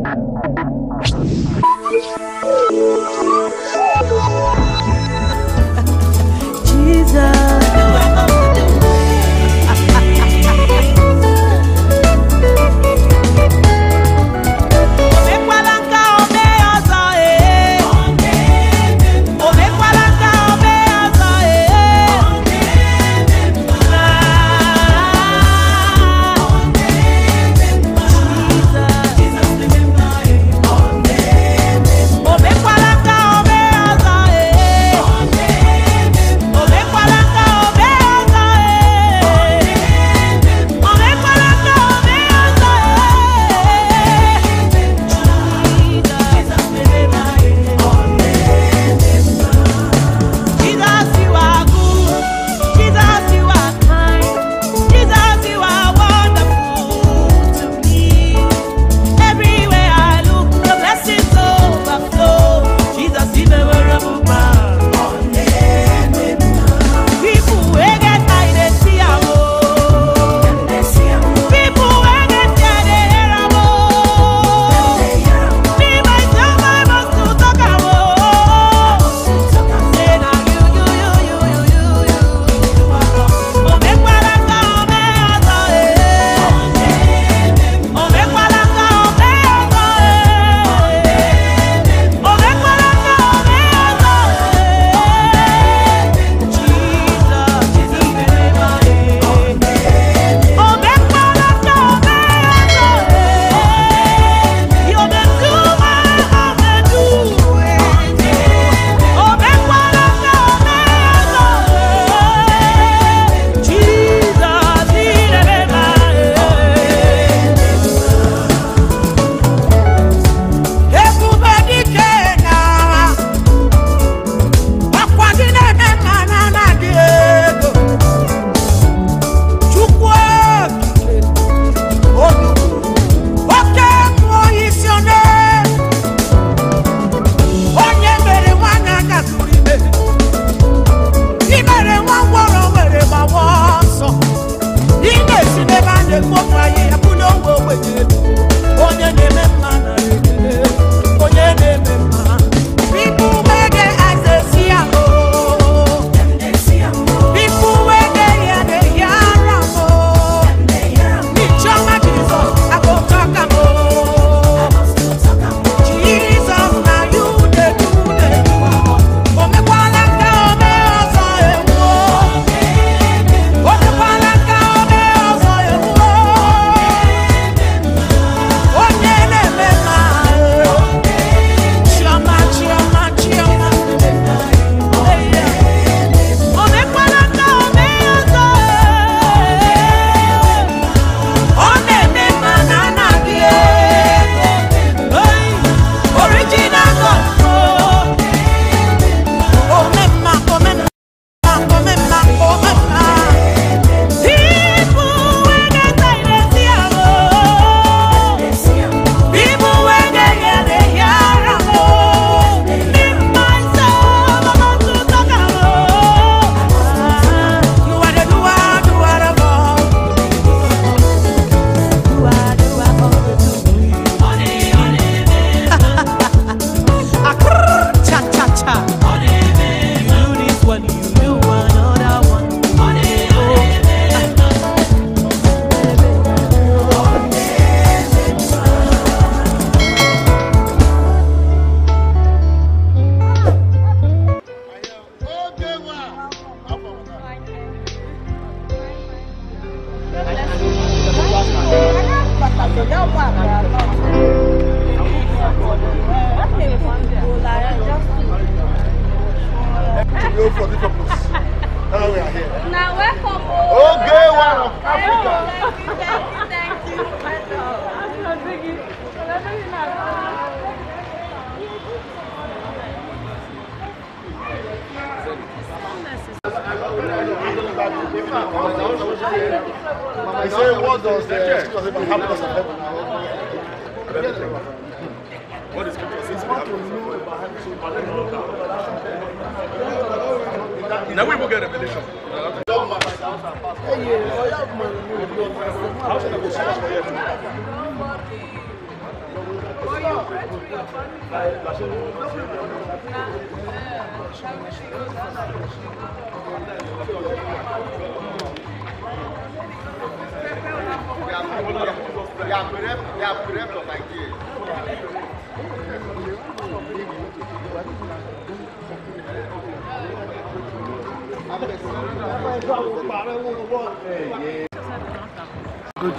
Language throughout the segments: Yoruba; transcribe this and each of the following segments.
Thank you.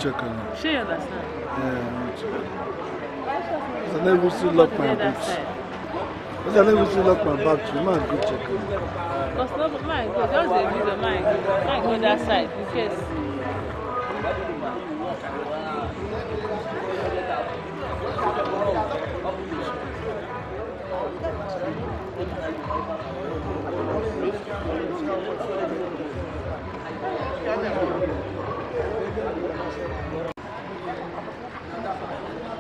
checking. She understand. Yeah. So then we still lock my boots. Because I never still lock my bag too. My good checking. Because no, my God, that was the reason. My God, my God, that side because.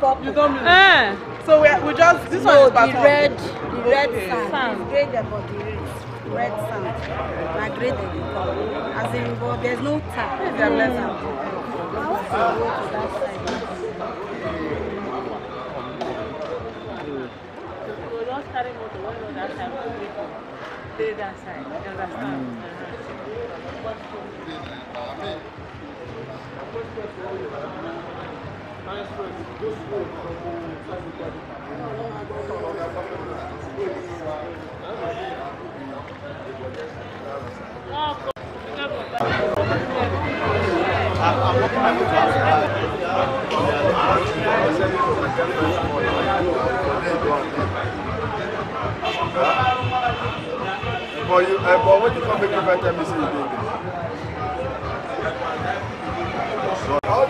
purple. You don't mean eh. So we we just, this no, one is baton. the red, the red sand. sand. It's graded, but the red, sand. Now graded, they call As in, but there's no tap. Mm. There's no tap. I want to go Mm. But uh, but when you come back, you better miss it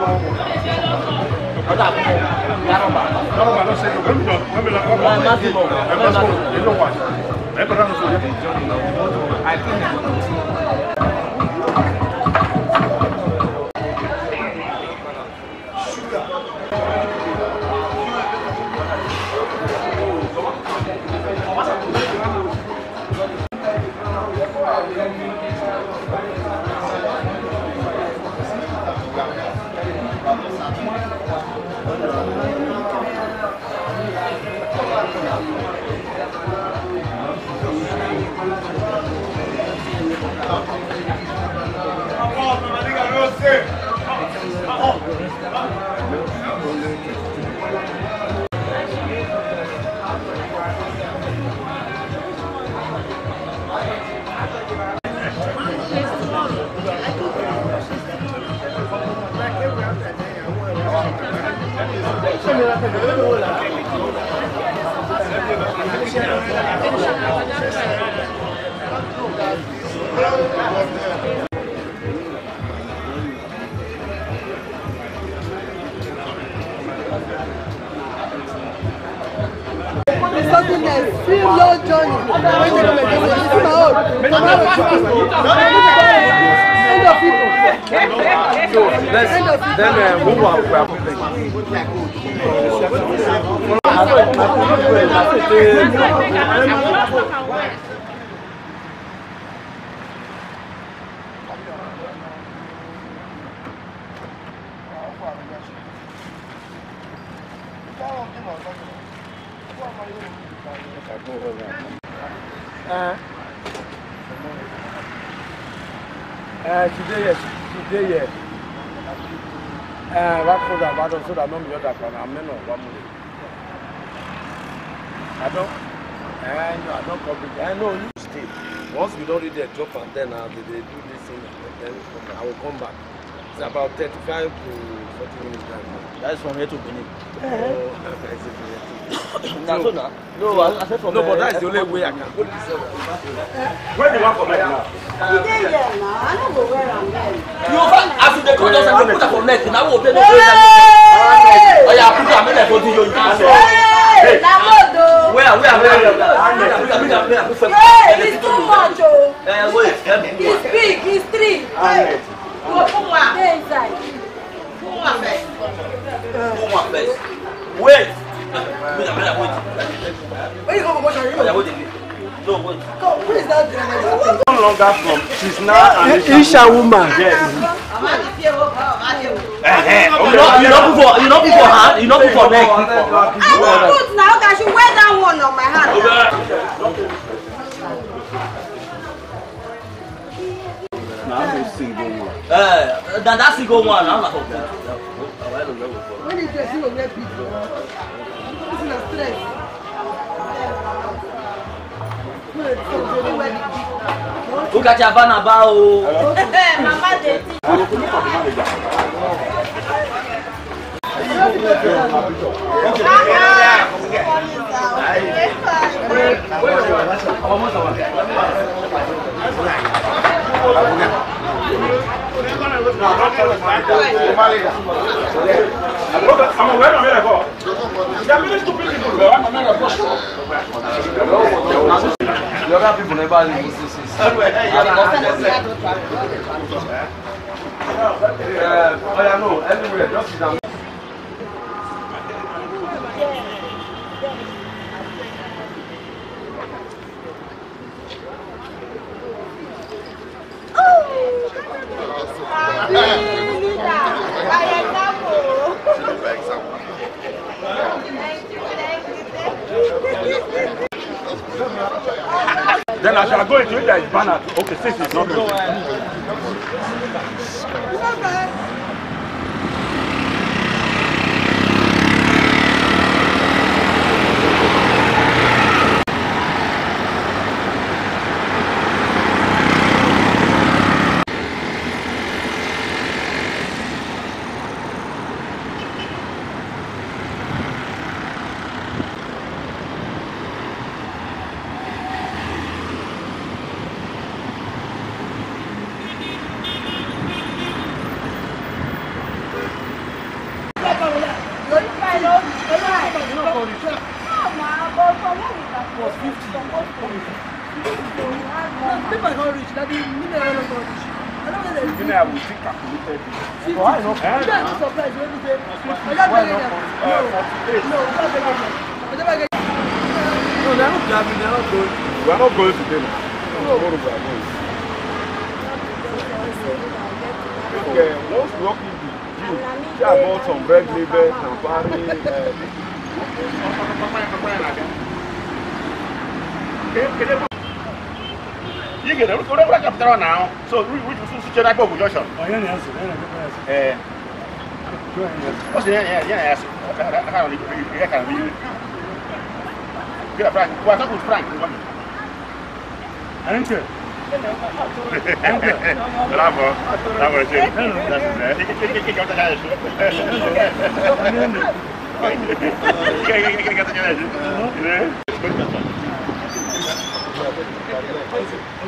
I think I know you stay. Once we don't read the job and then uh, they, they do this thing then I will come back. It's about 35 to 40 minutes That is from here to Benin. Oh, no, so, no, no, I, said from no, but that is the only way I can go this way. Where do you want for me now? You dey there now. I no go where I'm going. You find as they call us and put us for net. Now we obey the president. Oh yeah, put am in there for the young people. Hey, Lamodo. Isha woman. Yes you no put for you no put for hand you no before for eh, I'm good now put na i should wear that one on my hand. na i go single one. Uh, na that single one na na for when you person go wear big one this na stress. your bana bao. Mama dey. Yeah, but I know everywhere, just sit down. Then I shall go into it that is banner. Okay, this is not good. So which was such an agbo junction? Oh, yeah, yeah, yeah. Eh. What's the yeah, yeah, yeah. I can't really, I can't really. Yeah, Frank. Why talk with Frank? I don't care. Bravo, bravo, Jim. Das ist nett. Ich kann das alles. Ich kann das alles. Ne?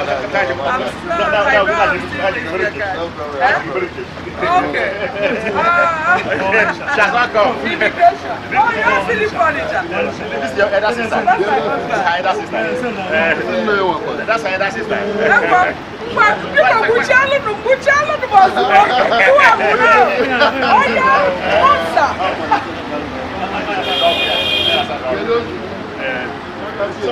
I'm slow. My brow is still huh? Okay. Uh, immigration. Oh, you're silly furniture. This is your elder sister. That's my sister. Her elder sister. That's her elder sister. Kupika kuchalo no kuchalo no bazu. Kuwa muna. Oya, monsa. Yeah. So,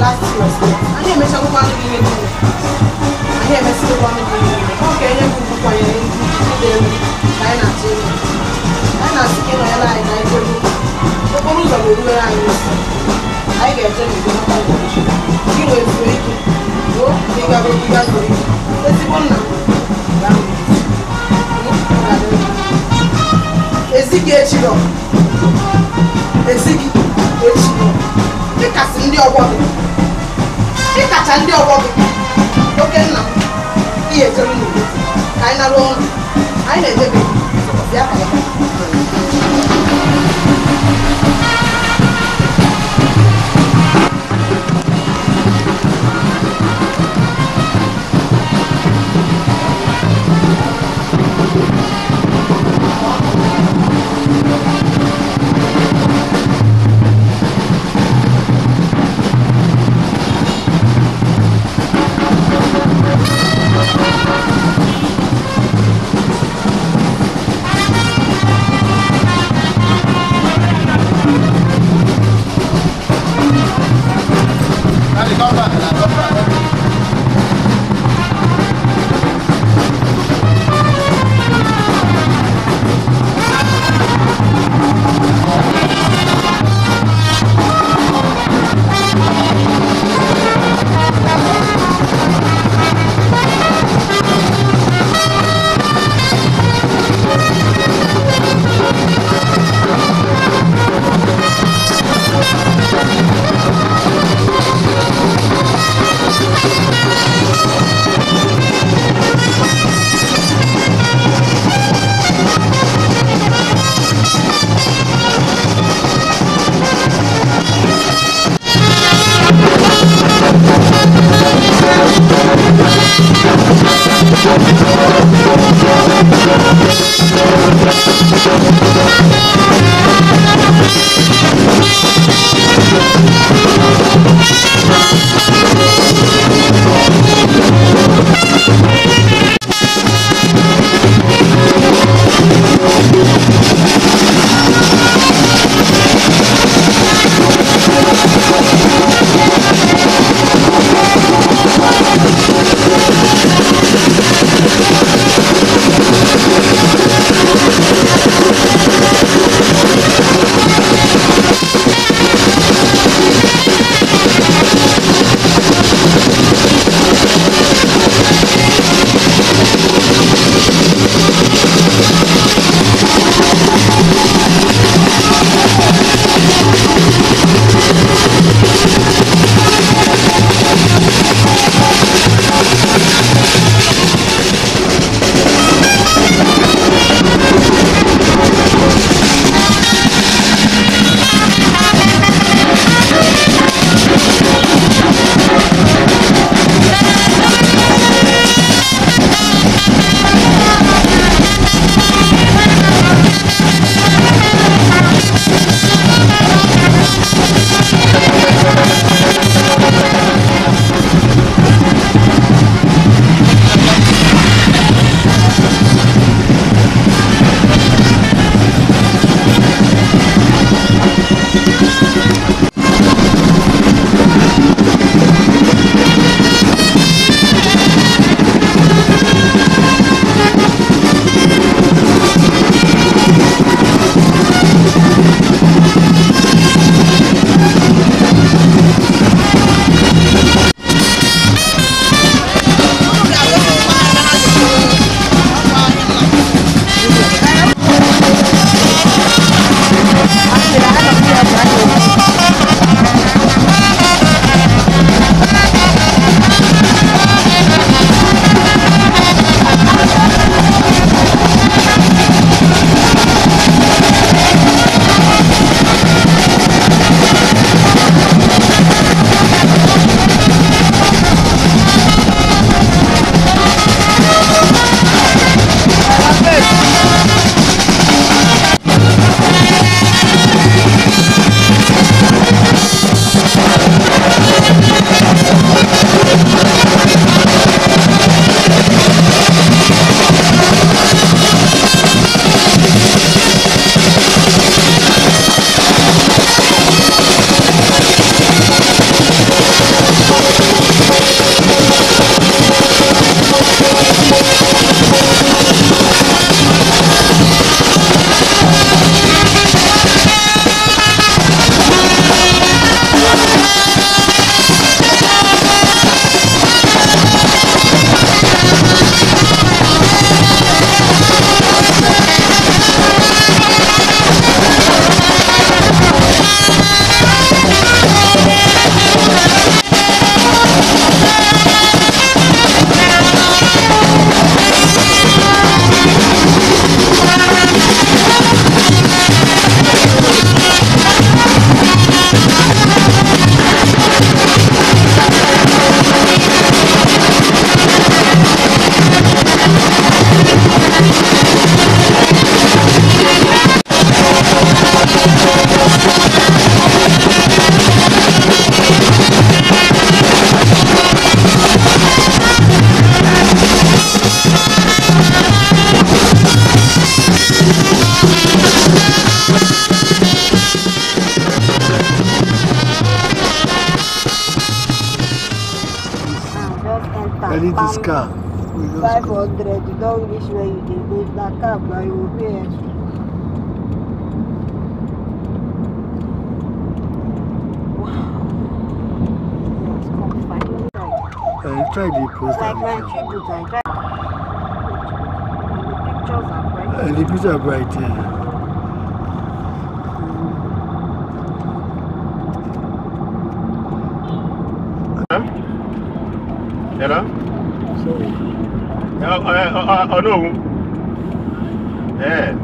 last anyị emechakwa gị ihe anyị ndị na anyị na anyị na-asị gị anyị na ije okporo ụzọ ga-erubere anyị anyị ga-eje ezigbo echi dịkasị ndị ọgbọ gị kacha ndị ọgbọ gị oke nna ihe ejere n'ugbo ka anyị naruo ọrụ anyị na-edebe bịa ka ya dog right there. Hello? Sorry. I I I uh, uh, uh, uh Yeah.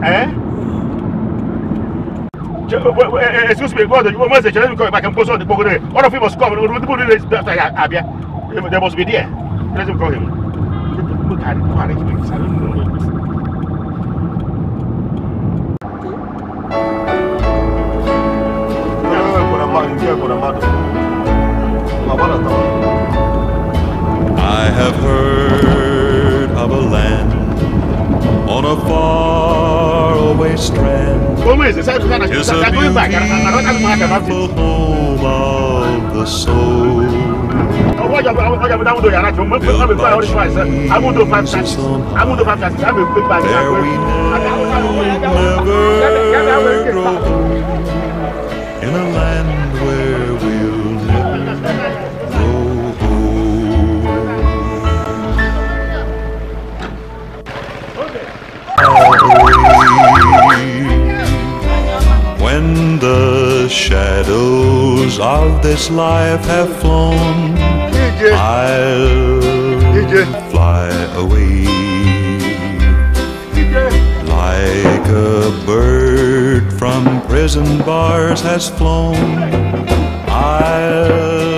Uh, eh? Excuse me, brother, you must say, let me come back and post on the book. One of you must come. They must be there. Let him call him. 뭐 거. I have heard of a land on a faraway strand. Tis a beautiful home of the soul why you why five times. i five times. I'm a big In a land where we'll never grow old. When the shadows of this life have flown DJ. I'll DJ. fly away DJ. like a bird from prison bars has flown. I'll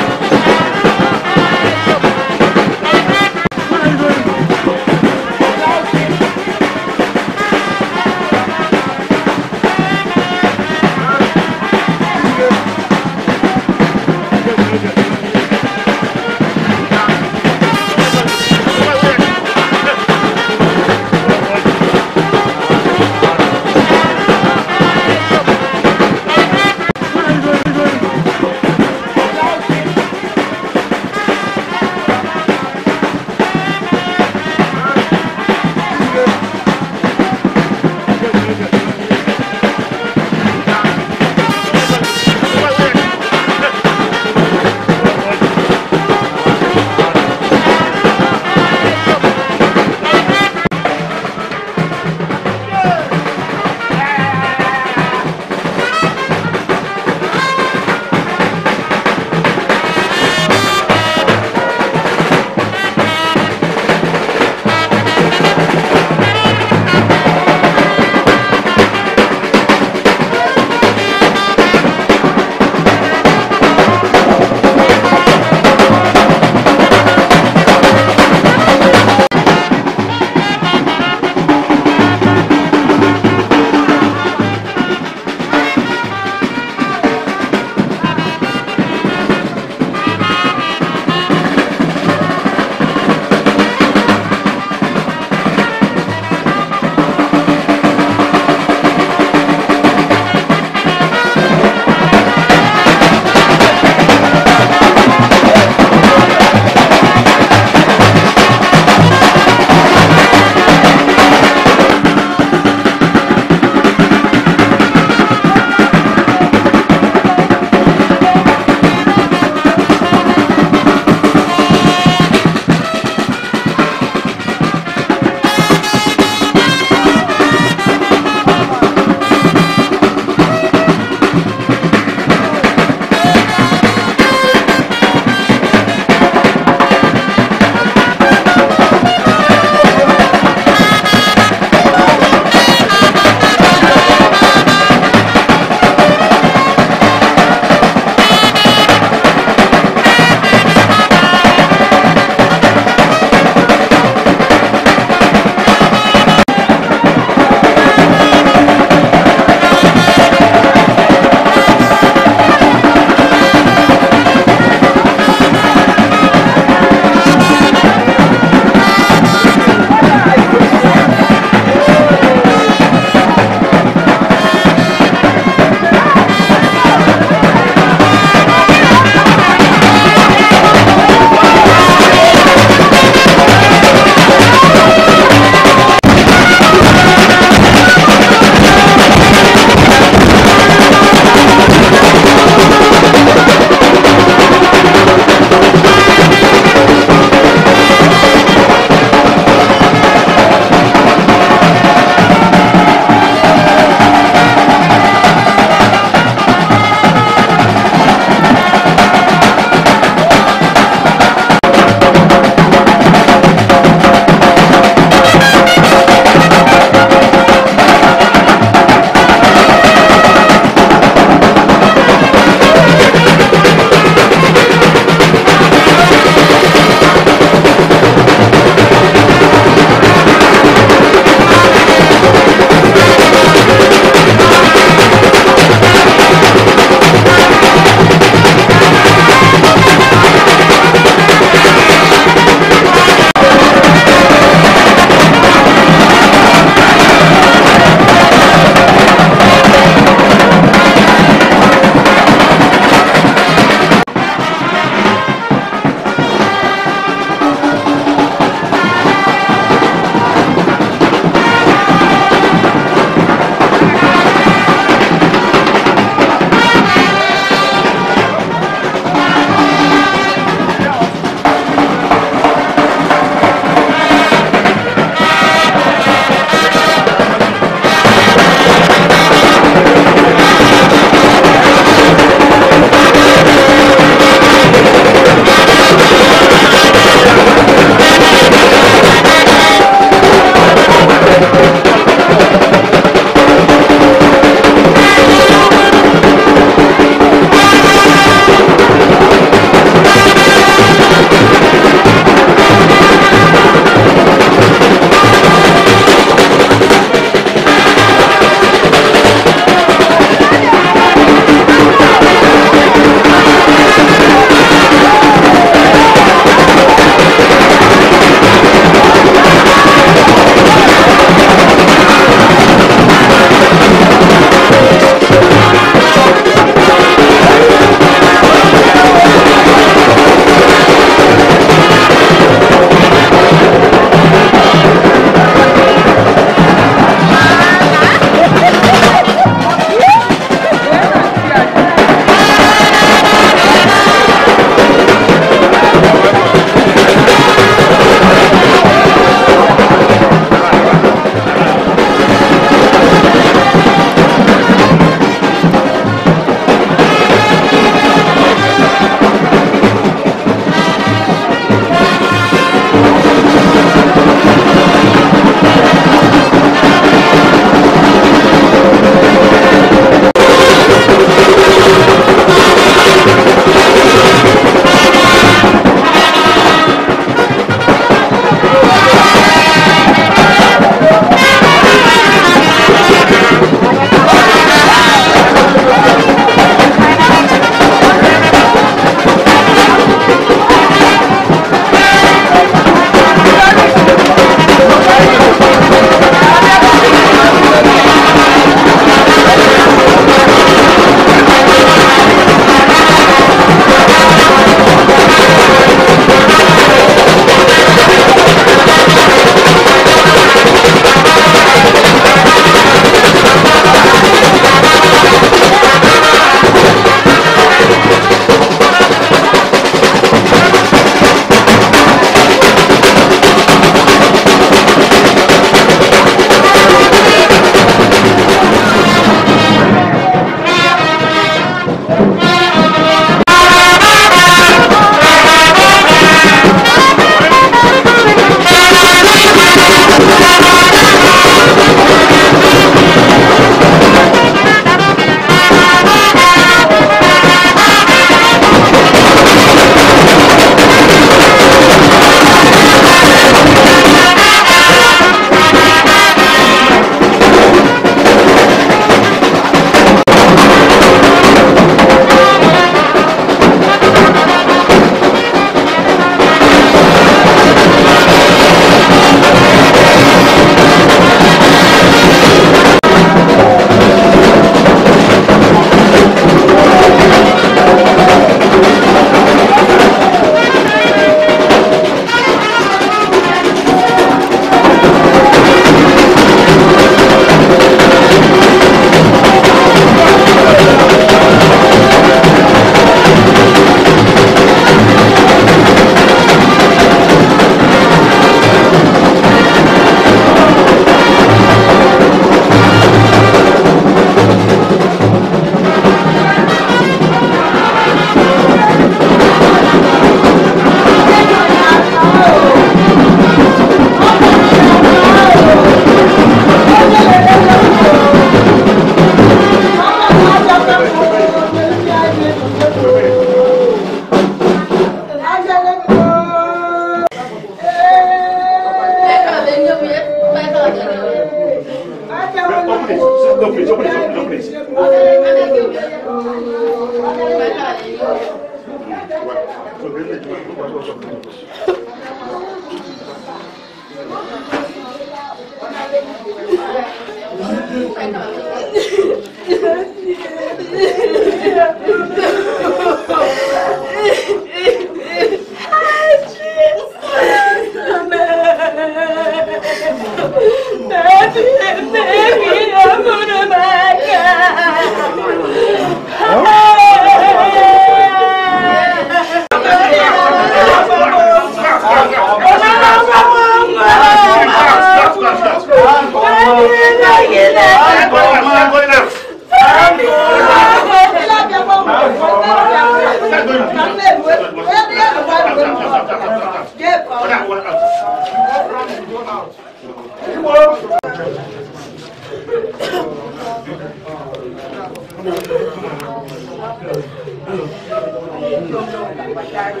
Some of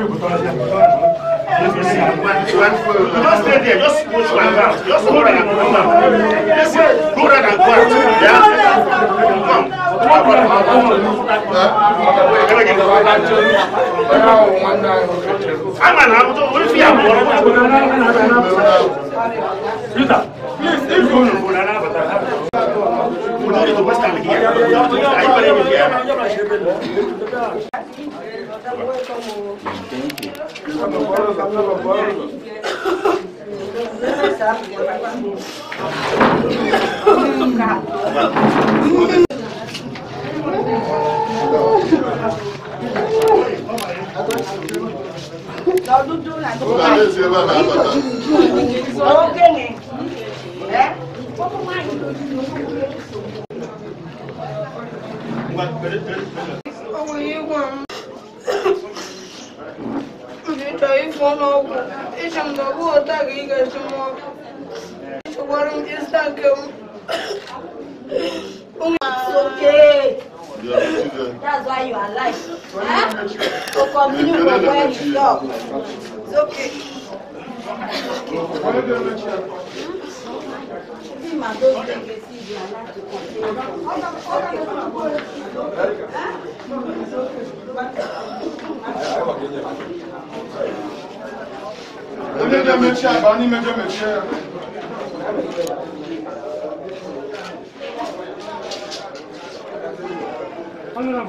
you go to Just stay there, just go to and out. Just go there and come out. Listen, go there and go out. Yeah? Come. Come on, brother. Please, if you Unul dintre băsta în ghea, eu am tot aici pe ghea. Entendi. Dá Dudu Nitaifa n'ọgwụ ịchọ m na ọbụghị ọta gị ịgazi m ọkụ chekwara m instagram Okay. Yeah, That's why you are alive. Huh? continue where you stop. It's okay. Hmm? Öyle de meçe, bani meçe meçe. Anladım.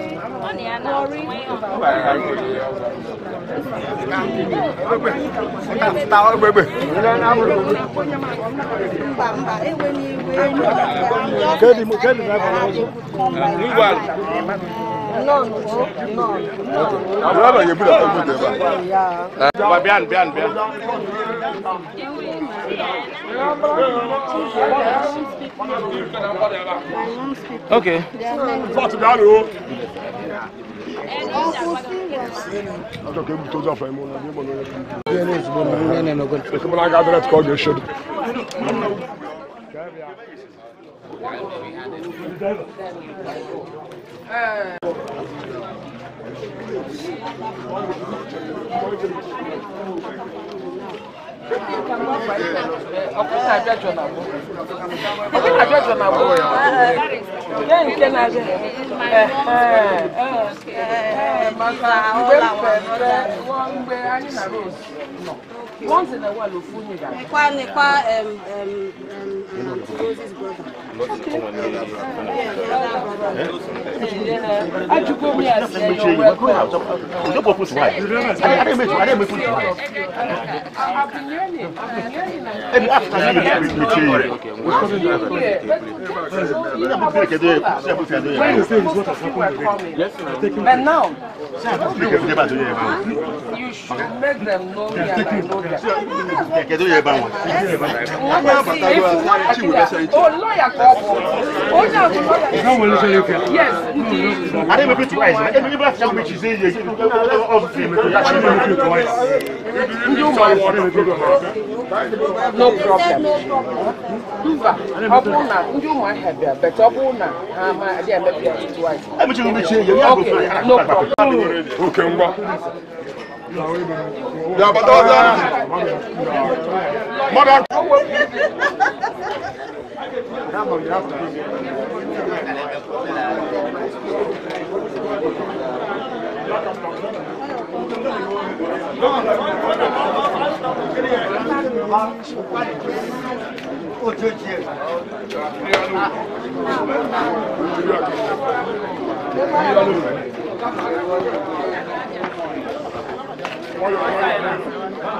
Kéde mo kéde náà kọ̀ ọ́. Brother, you better come with them. Yeah. Uh, behind, behind, behind. Okay ọkụta ajajọ na abụ ọkụta ajajọ na abụ ya nke na adị maka mgbe mfe mgbe anyị na rose nọ Once in a while, you fool me that. Nikwa, Nikwa, um, um, um, um, Rose's brother. Okay. Yeah, yeah, eh? go me as your welcome. No purpose why. I didn't make you. I didn't make you. I've been yearning. I've been yearning. Every after I've been yearning. Okay. When you say what has happened, yes, but now you should make them know me and I know them kẹ̀kẹ́ tó yẹ bá wọn. wọ́n máa bàtà ló sáré tí wò lẹ́sẹ̀ yìí. o lọ́ọ̀yà kọ́ ọ̀pọ̀ o ní àwọn lọ́ọ̀yà. ìfẹ́ wo ló ṣe yẹ kẹ́. yes nti. adé mi bí tu àìsàn ẹni bá ti sẹ́gun mi jì sí mi tó yà sí mi bí tu àìsàn. ndí no problem. mba ọ na ndị ụmụ ahịa bịa bete ọ na ha ama adị eme bịa tu ya bụ fere ya yàbàtà ọ̀sẹ̀ mọ̀dà. Thank you. I'm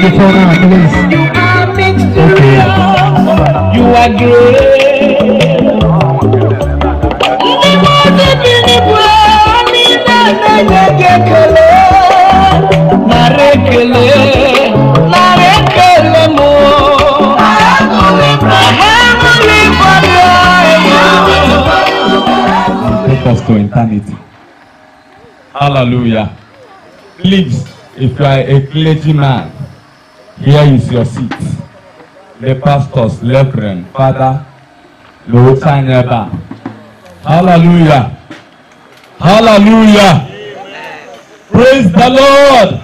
the corner, please. You are mixed okay. You are great. Marekele. take us to eternity. Hallelujah. Please, if you are a clergyman, Here is your seat. The pastors, Reverend, Father, Lota Neba. Hallelujah. Hallelujah. Praise the Lord.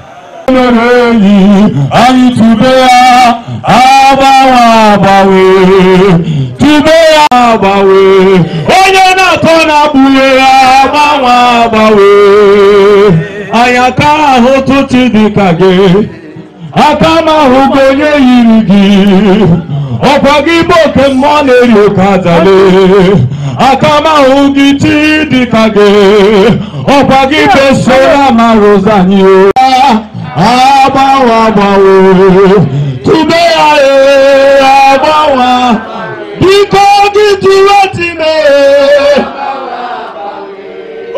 Ayi tube ya abawa abawe tube ya abawe onye na-atọ na-abụghị ya abawa abawe anyị ka ahụ tụtụ dịka gị aka m ahụgo onye yiri gị ọkwa gị bụ oke mmụọ na-eri oke aka m gị ti dị gị ọkwa gị besora ma rozani agbanwe agbanwe tube ya ee agbanwe biko gị tụrụ time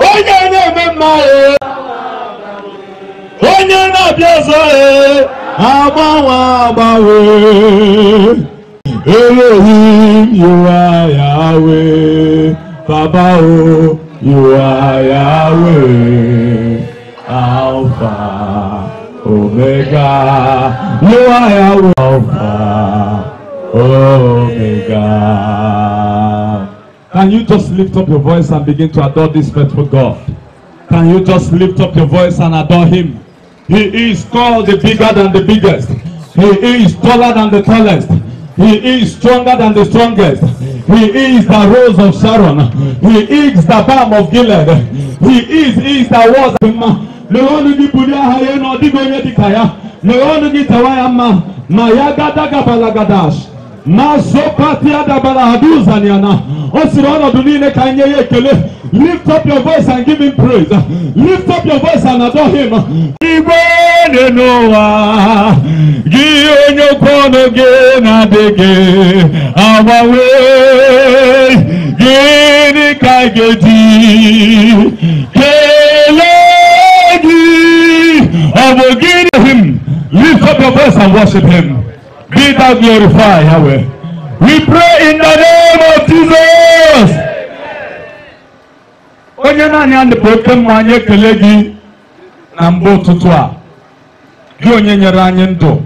onye na-eme mma e. onye na-abịa ọzọ àbáwọn àbáwé Elohim you are Yahweh bàbá o you are Yahweh Alpha Omega you are Yahweh Alpha Omega. Can you just lift up your voice and begin to adore this faithful God? Can you just lift up your voice and adore Him? He is called the bigger than the biggest. He is taller than the tallest. He is stronger than the strongest. He is the rose of Sharon. He is the balm of Gilead. He is, he is the words of mma. Lee ọnụ gị bulie aha ya na ọ dịghị onye dị ka ma ya gada gabala gadash mazopati adabara aduzaniana ọ sịrị ọnọdụ lift up your voice and give him praise lift up your voice and adore him. igwe dị n'ụwa gị onye na-adịghị agbanwe gịnị ka ị ga-eji kelee gị him lift up your voice and worship him. Be thou glorified, Yahweh. We pray in the name of Jesus. onye naanị a bụ oke mma anyị ekele gị na mbụ ụtụtụ a gị onye nyere anyị ndụ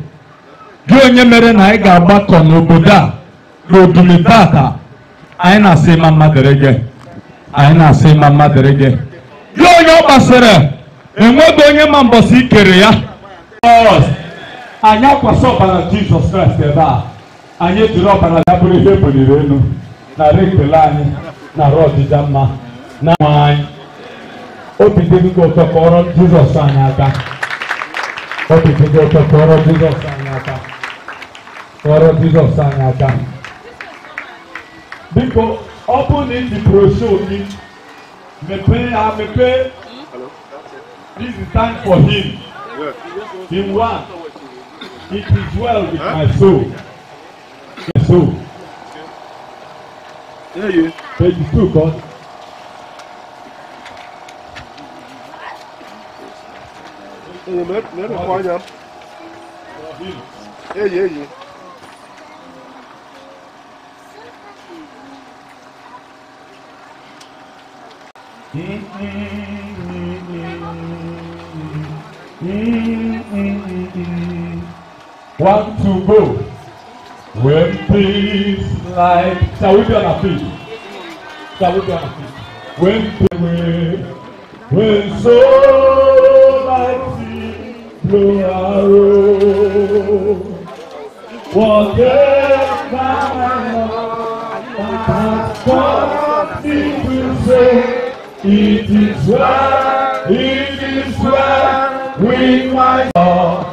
gị onye mere na anyị ga-agbakọ n'obodo a n'oduli tata anyị na-asị ịma mma dịrị gị anyị na-asị ịma mma dịrị gị gị onye ọ gbasara enweghị onye ma mbọsị ikere ya anyị akwasị ọbara jizọs kraịst ebe a anyị jiri ọbara ya bụrụ ihe buliri elu narị ekpele anyị narị ọdịda mma na nwa anyị obi dị gị ụtọ kọrọ jizọs anyị aka obi dị gị ụtọ kọrọ jizọs anyị aka kọrọ jizọs anyị aka biko ọ bụrụ na ị ji broshu gị mepee ya mepee this is time for him in one. It is well with huh? my soul. My soul. There you. Page two, God. Meron kwa anya. Eyi, eyi. Mm-mm-mm-mm. Hmm. mm Hmm. One, two, go. When things like shall we be on our feet? Shall we be on our feet? When when when so mighty blow was there has come to say it is well, it is well with my God.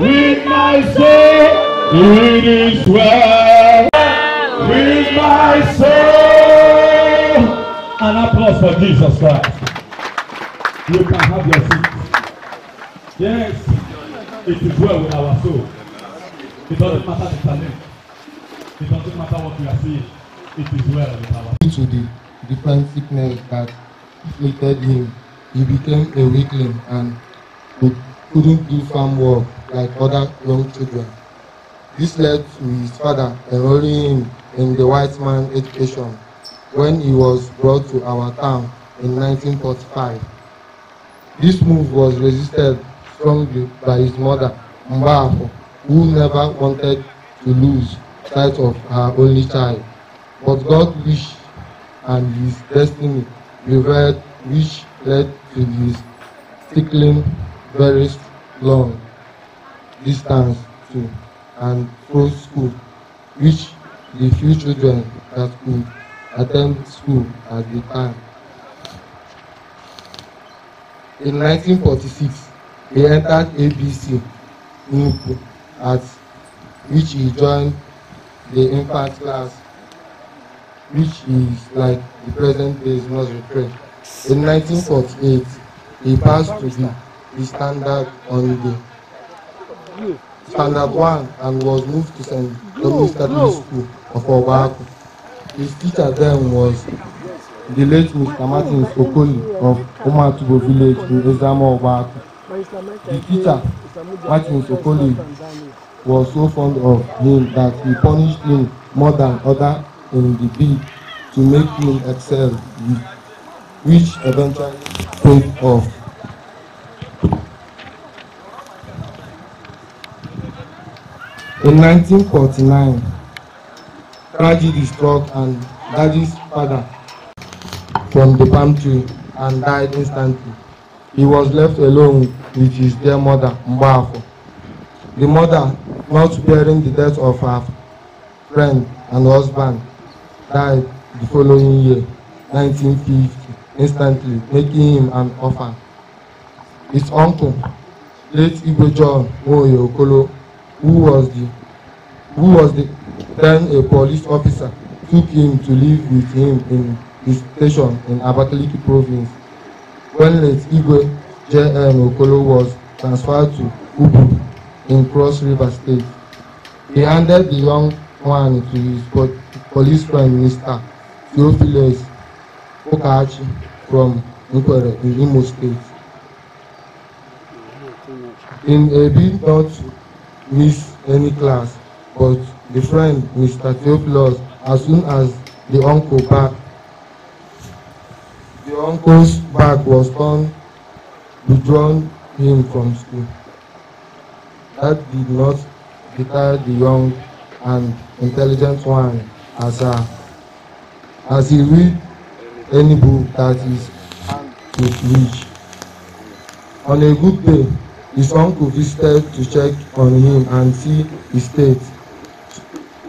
with my soul, it is well. With my soul. An applause for Jesus Christ. You can have your seat. Yes, it is well with our soul. It doesn't matter the talent. It doesn't matter what we are seeing. It is well with our soul. To the different sickness that afflicted him, he became a weakling and could couldn't do farm work like other young children. This led to his father enrolling him in the white man education when he was brought to our town in 1945. This move was resisted strongly by his mother, Mbafo, who never wanted to lose sight of her only child. But God's wish and his destiny revealed, which led to his sickling. very long distance to and through school which the few children that could attend school at the time. In 1946, he entered ABC group at which he joined the infant class which is like the present day nursery trade. In 1948, he passed to the the standard on the standard one and was moved to St. Thomas Catholic School of Obaku. His teacher then was the late Mr. Martin Okoli of Omatubo village in Ezamo Obaku. The teacher, Martin Okoli, was so fond of him that he punished him more than other in the bid to make him excel, which eventually paid off. In 1949, tragedy struck and Daddy's father from the palm tree and died instantly. He was left alone with his dear mother, Mbafo. The mother, not bearing the death of her friend and husband, died the following year, 1950, instantly, making him an orphan. His uncle, late Igwe John who was the who was the, then a police officer, took him to live with him in his station in Abakaliki province. When late Igwe J.M. Okolo was transferred to Ubu in Cross River State, he handed the young one to his police prime minister, Theophilus Okachi from Nkwere in Imo State. in a bid not miss any class but the friend mr theophilus as soon as the uncle back the uncle's back was turned withdrawn him from school that did not deter the young and intelligent one as a as he read any book that is hand to reach on a good day His uncle visited to check on him and see his state.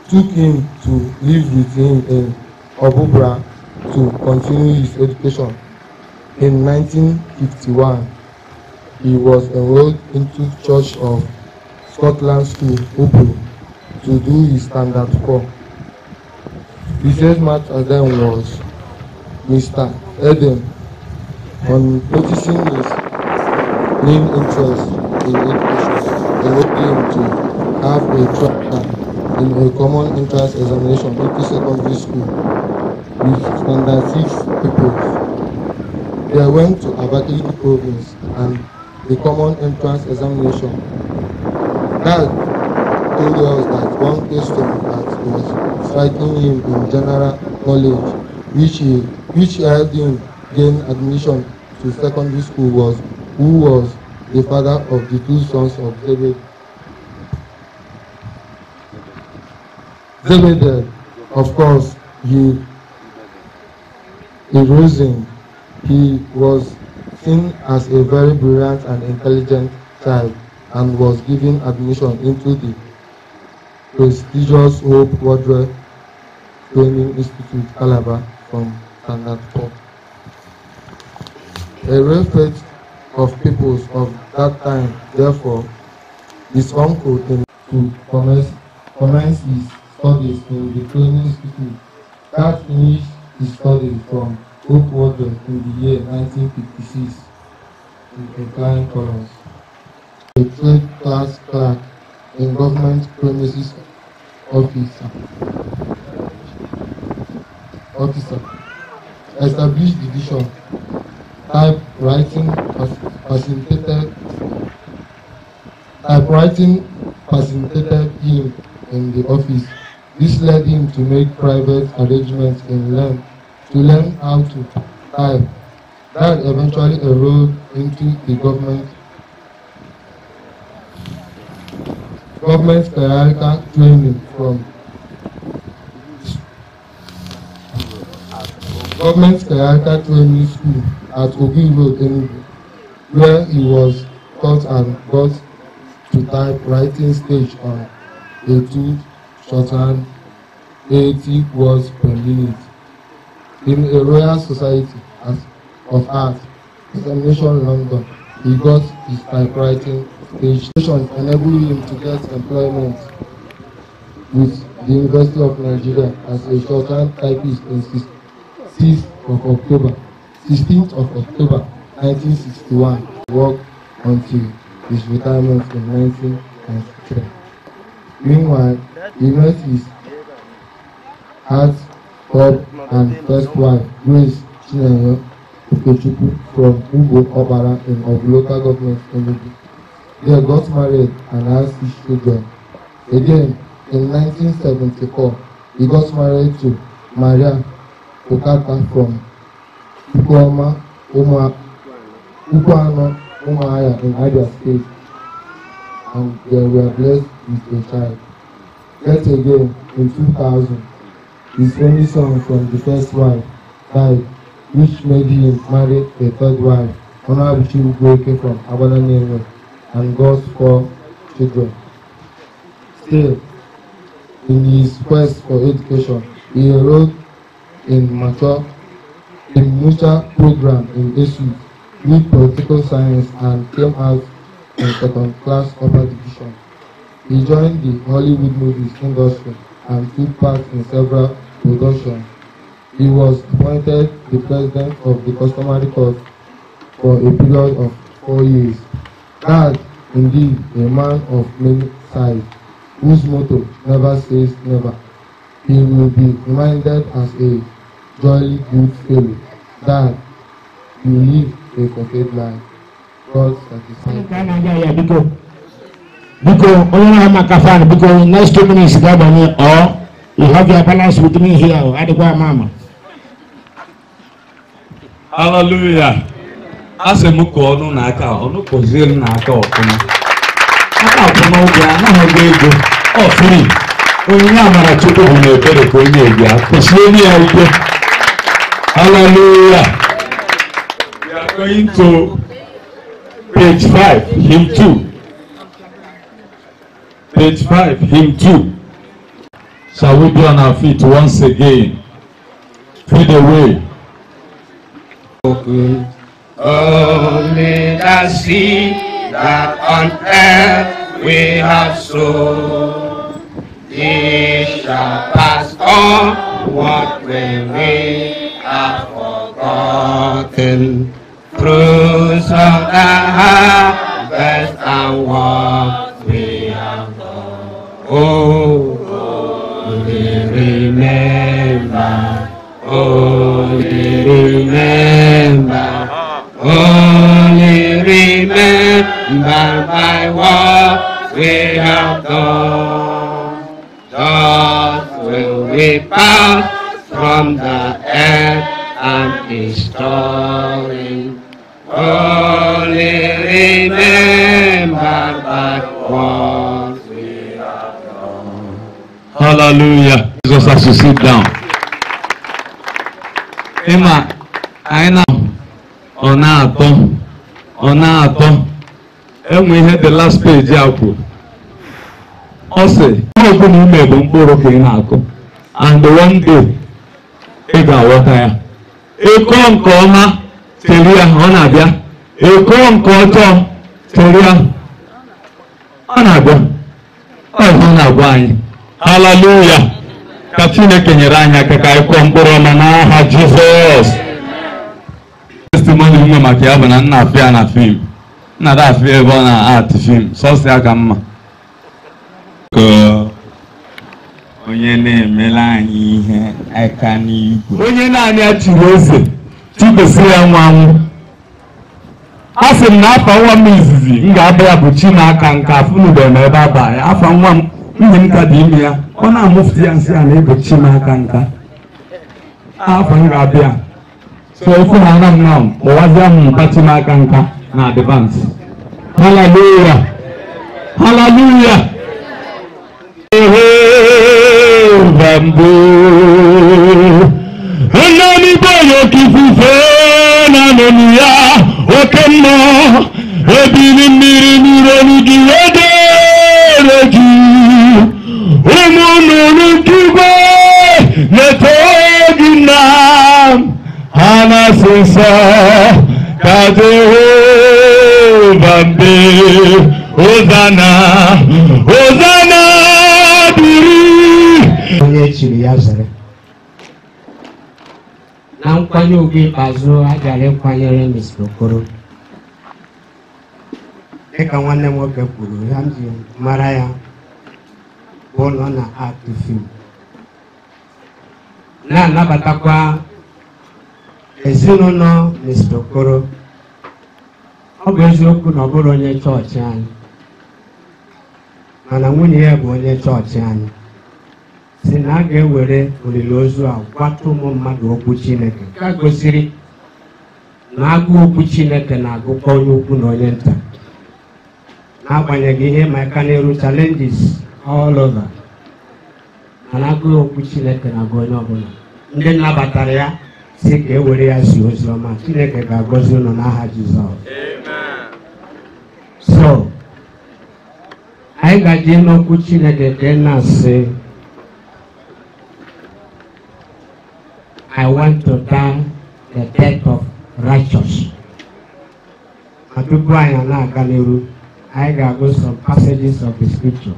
Took him to live with him in Obubra to continue his education. In 1951, he was enrolled into Church of Scotland School, Hobro, to do his standard four. The first master then was Mr. Eden on noticing his main interest APM to have a chapter in a common entrance examination into secondary school with standard 6 pupils. They went to Abakiliki province and the common entrance examination. Dad told us that one question that was striking him in general knowledge, which, he, which helped him gain admission to secondary school was who was the father of the two sons of David. David, uh, of course, he, he rose in. He was seen as a very brilliant and intelligent child and was given admission into the prestigious Hope Wardrobe Training Institute, Calabar, from Standard 4. A reference. of peoples of that time. Therefore, his uncle to commence, commence his studies in the training school. Cat finished his studies from Hope Wardrobe in the year 1956 in inclined colors. A trade class clerk in government premises officer. Officer established division typewriting facilitated writing facilitated him in the office. This led him to make private arrangements in Lem to learn how to type. That eventually eroded into the government government clerical training from government clerical training school at Ogun Road, Enugu, where he was taught and got to type writing stage on etude shorthand eighty words per minute. In a Royal Society as, of Art examination London, he got his typewriting registration enabling him to get employment with the University of Nigeria as a shorthand typist on 6th of October 16th of October 1961 worked until his retirement in 1993. Meanwhile, he met his ex-husband and first wife, Grace Chinenye Okechukwu from Ugbo Obara in of local government Enugu. They got married and had six children. Again, in 1974, he got married to Maria Okata from nke ọma ụkwụ anọ ụmụahịa in Abia State, and they were blessed with a child. Yet again, in 2000, his only son from the first wife died, which made him marry a third wife, Honabuchi Ugweke from Agbadanenwe, and God's four children. Still, in his quest for education, he wrote in mature a mutual program in ASU with political science and came out in second class upper division. He joined the Hollywood movies industry and took part in several productions. He was appointed the president of the customary court for a period of four years. That indeed a man of many sides whose motto never says never. He will be reminded as a jolly good fellow, that you live a perfect life. God satisfies. Biko, onye na-ama ka fan, biko, next two minutes ga-abanye, or you have your balance with me here, adịkwa ama ama. Hallelujah. Asị m ka ọnụ n'aka, ọnụ kpọzie m n'aka ọfụma. Aka akwụna ụgwọ anaghị ụgwọ ego, ọ firi. Onye amara Chukwu bụ na ebere ka onye ebi a, kwụsie ya ike. Hallelujah. We are going to page 5, hymn 2. Page 5, hymn 2. Shall we be on our feet once again? Fade away. Okay. Oh, let us see that on earth we have sown. It shall pass on what we will. forgotten through some that best and what we have done. Oh, only remember, only remember, only remember by what we have done. Thus will we pass from the earth and is falling. Only remember but once we have done. Hallelujah. Jesus has to sit down. Emma, anyị na ọna atọ ọna atọ enwe ihe the last page ya kwuru ọ sị ihe ọbụla ime bụ mkpụrụ ka ị na-akụ and one day ị ga-aghọta ya ịkọ nke ọma tere ya ọ na-abịa ịkọ nke ọtọ tere ya ọ na-abịa ọ na-agwa anyị haleluya ka chineke nyere anyị aka ka anyị kụọ mkpụrụ ọma n'aha jizọs testimoni nwe maka ya bụ na nna afịa na fim nna da ebe ọ na-atị fim sọsịa ka mma onye na-emela anyị ihe aka n'igwe onye naanị ya chiri eze chigosi ya nwa nwụ a sị m na afọ nwa m izizi m ga-aba ya bụ chinaka nke afụnube na ebe aba ya afa nwa m nwunye m ka dị ime ya ọ na-amụfụta ya nsị ya na ebe chinaka nka afọ m ga-abịa so ife na ana m na m mba chinaka nka na advance haleluya haleluya bango nani boyoki fufe nanoni ya okammo ebili mmiri mirolugi wedereji umunulukigwe netogina anasisa kadehova mbe ozana ozana echiri ya zere na nkwanye ugwu ikpeazụ a gara ịkwanyere Mr. Okoro dịka nwanne m nwoke kwuru ya ji mara ya bụ na na-atụ na-anabatakwa ezinụlọ Mr. Okoro ọ bụ eziokwu na ọ bụrụ onye chọọchị anyị mana nwunye ya bụ onye chọọchị anyị si na a ga-ewere olili ozu a gwata ụmụ mmadụ okwu Chineke nke a gosiri na agụ okwu Chineke na-agụkọ onye ukwu na onye nta n'agbanyeghị ihe ma aka eru challenges all over mana agụ okwu Chineke na-agụ onye ọbụla ndị nabatara ya si ka e ya si ozi ọma Chineke ga-agọzi ụlọ n'aha Jizọs so anyị gaje n'okwu Chineke ka ị e na-asị I want to die the death of righteous. I tupu anyi some passages of the scripture.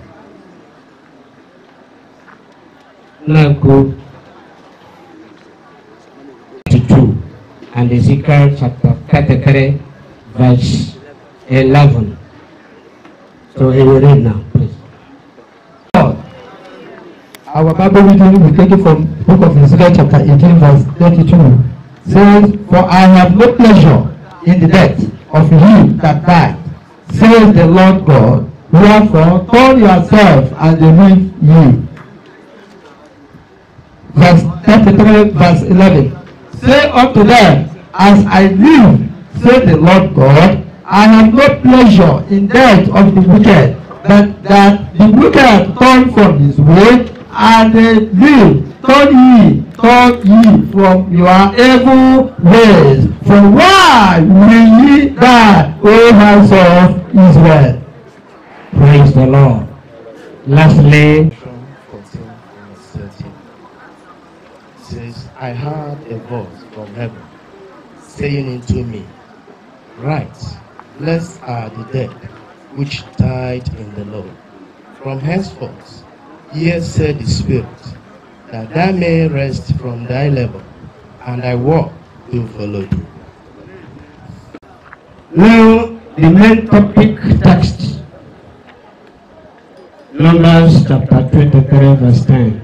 two and Ezekiel chapter 33, verse 11. So, he will read now, please. Our Bible reading will take it from Book of Ezekiel chapter 18 verse 32. Says, For I have no pleasure in the death of him that died, says the Lord God. Wherefore, turn yourself and live you. Verse 33, verse 11. Say unto them, As I live, says the Lord God, I have no pleasure in death of the wicked, but that the wicked turn from his way and live. Turn ye, turn ye from your evil ways. For why will ye die, O house of Israel? Praise the Lord. Lastly, says, I heard a voice from heaven saying unto me, Right, blessed are the dead which died in the Lord. From henceforth Yes, said the Spirit, that thou may rest from thy labor, and thy work will follow thee. Now, the main topic text, Numbers chapter 23, verse 10,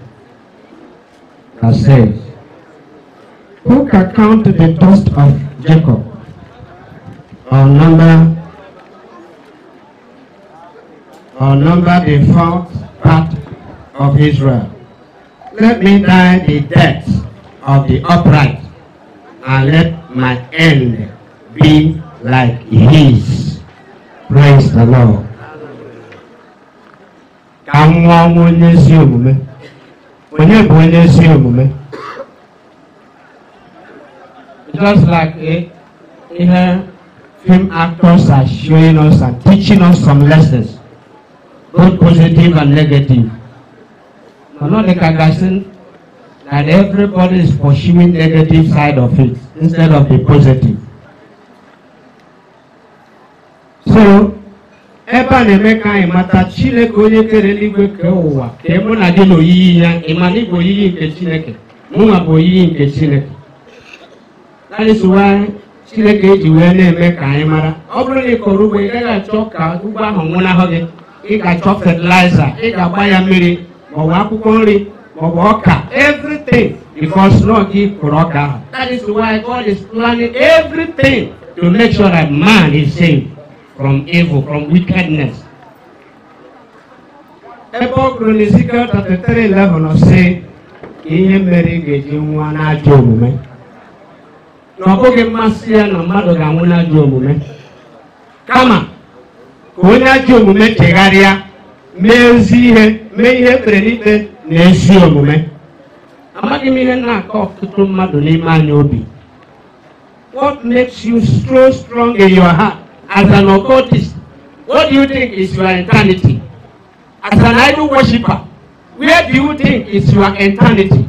I say, Who can count the dust of Jacob, or number, or number the fourth part of Israel. Let me die the death of the upright, and let my end be like his. Praise the Lord. Ka m nwụọ ọnwụ onye ezi omume. Onye bụ onye ezi omume? Just like a, eh, ihe film actors are showing us and teaching us some lessons, both positive and negative. Not Kanonikagashin, and everybody is pursuing negative side of it instead of the positive. So, ebe a na-eme ka anyị mata Chineke onye kere eluigwe kee ụwa ka mụ na gị na oyiyi ya ịma na ịbụ oyiyi nke Chineke mụnwa bụ oyiyi nke Chineke that is why Chineke eji wee na-eme ka anyị mara ọ bụrụ na ị kọrọ ugbo ị gaghị achọ ka ugbo ahụ nwụnahụ gị ị ga-achọ fatịlaịza ị ga-agba ya mmiri ọwa akwụkwọ nri maọbụ ọka everything because lord gị kụrụ ọka ahụ that is why god is planning everything to make sure that man is saved from evil from wickedness ebe ọ gụrụ na Ezekiel 33:11 sị ihe mere ga-eji nwa n'ajọ omume na ọ bụghị mmasị ya na mmadụ ga-anwụ n'ajọ omume kama ka onye ajọ omume chegharịa mee ezi ihe mee ihe ekpere ikpe na ezi omume amaghị m ihe na-akọ ọtụtụ mmadụ n'ime anyị obi what makes you so strong in your heart as an occultist what do you think is your eternity as an idol worshiper where do you think is your eternity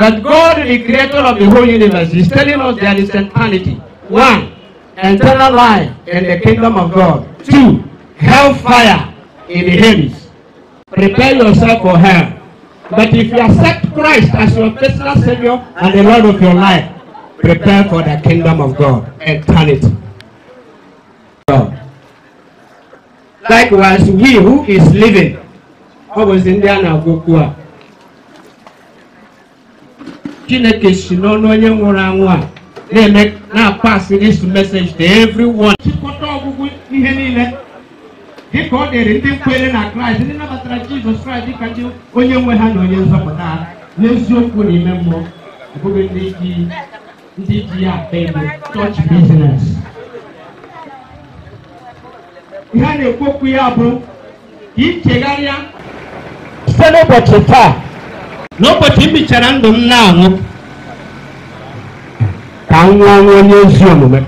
but God the creator of the whole universe is telling us there is eternity one eternal life in the kingdom of God two hellfire in the Hades prepare yourself for hell. But if you accept Christ as your personal Savior and the Lord of your life, prepare for the kingdom of God, eternity. God. Likewise, we who is living, I was in there now, Gokua. Chineke si n'ọnụ onye nwụrụ anwụ a na this message to everyone. dịka ọ dịrị ndị nkwele na kraịst ndị nabatara jizọs kraịst dịka ndị onye nwe ha na onye nzọpụta ha na n'ime mmụọ e bụghị ndị ji ya akpa ego chọọchị biznes ihe a na-ekwu okwu ya bụ ka ị chegharịa site n'ụbọchị taa n'ụbọchị m bichara ndụ m na-aṅụ ka m nwụọ ọnwụ onye ezi omume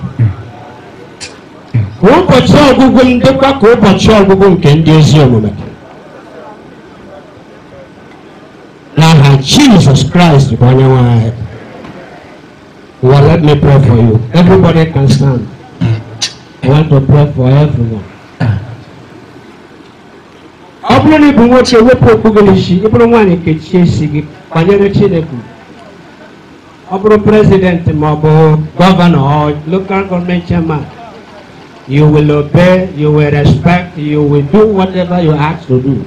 ka ụbọchị ọgwụgwụ ndịkwa ka ụbọchị ọgwụgwụ nke ndị ezi omume n'aha jizọs kraịst bụ onye nwe well let me pray for you everybody can stand i want to pray for everyone ọ bụrụ na ị bụ nwoke wepụ okpu gị n'isi ị bụrụ nwaanyị kechie isi gị banyere chineke ọ bụrụ prezidenti ma ọ bụ gọvanọ lokal gọọmenti chairman You will obey, you will respect, you will do whatever you ask to do.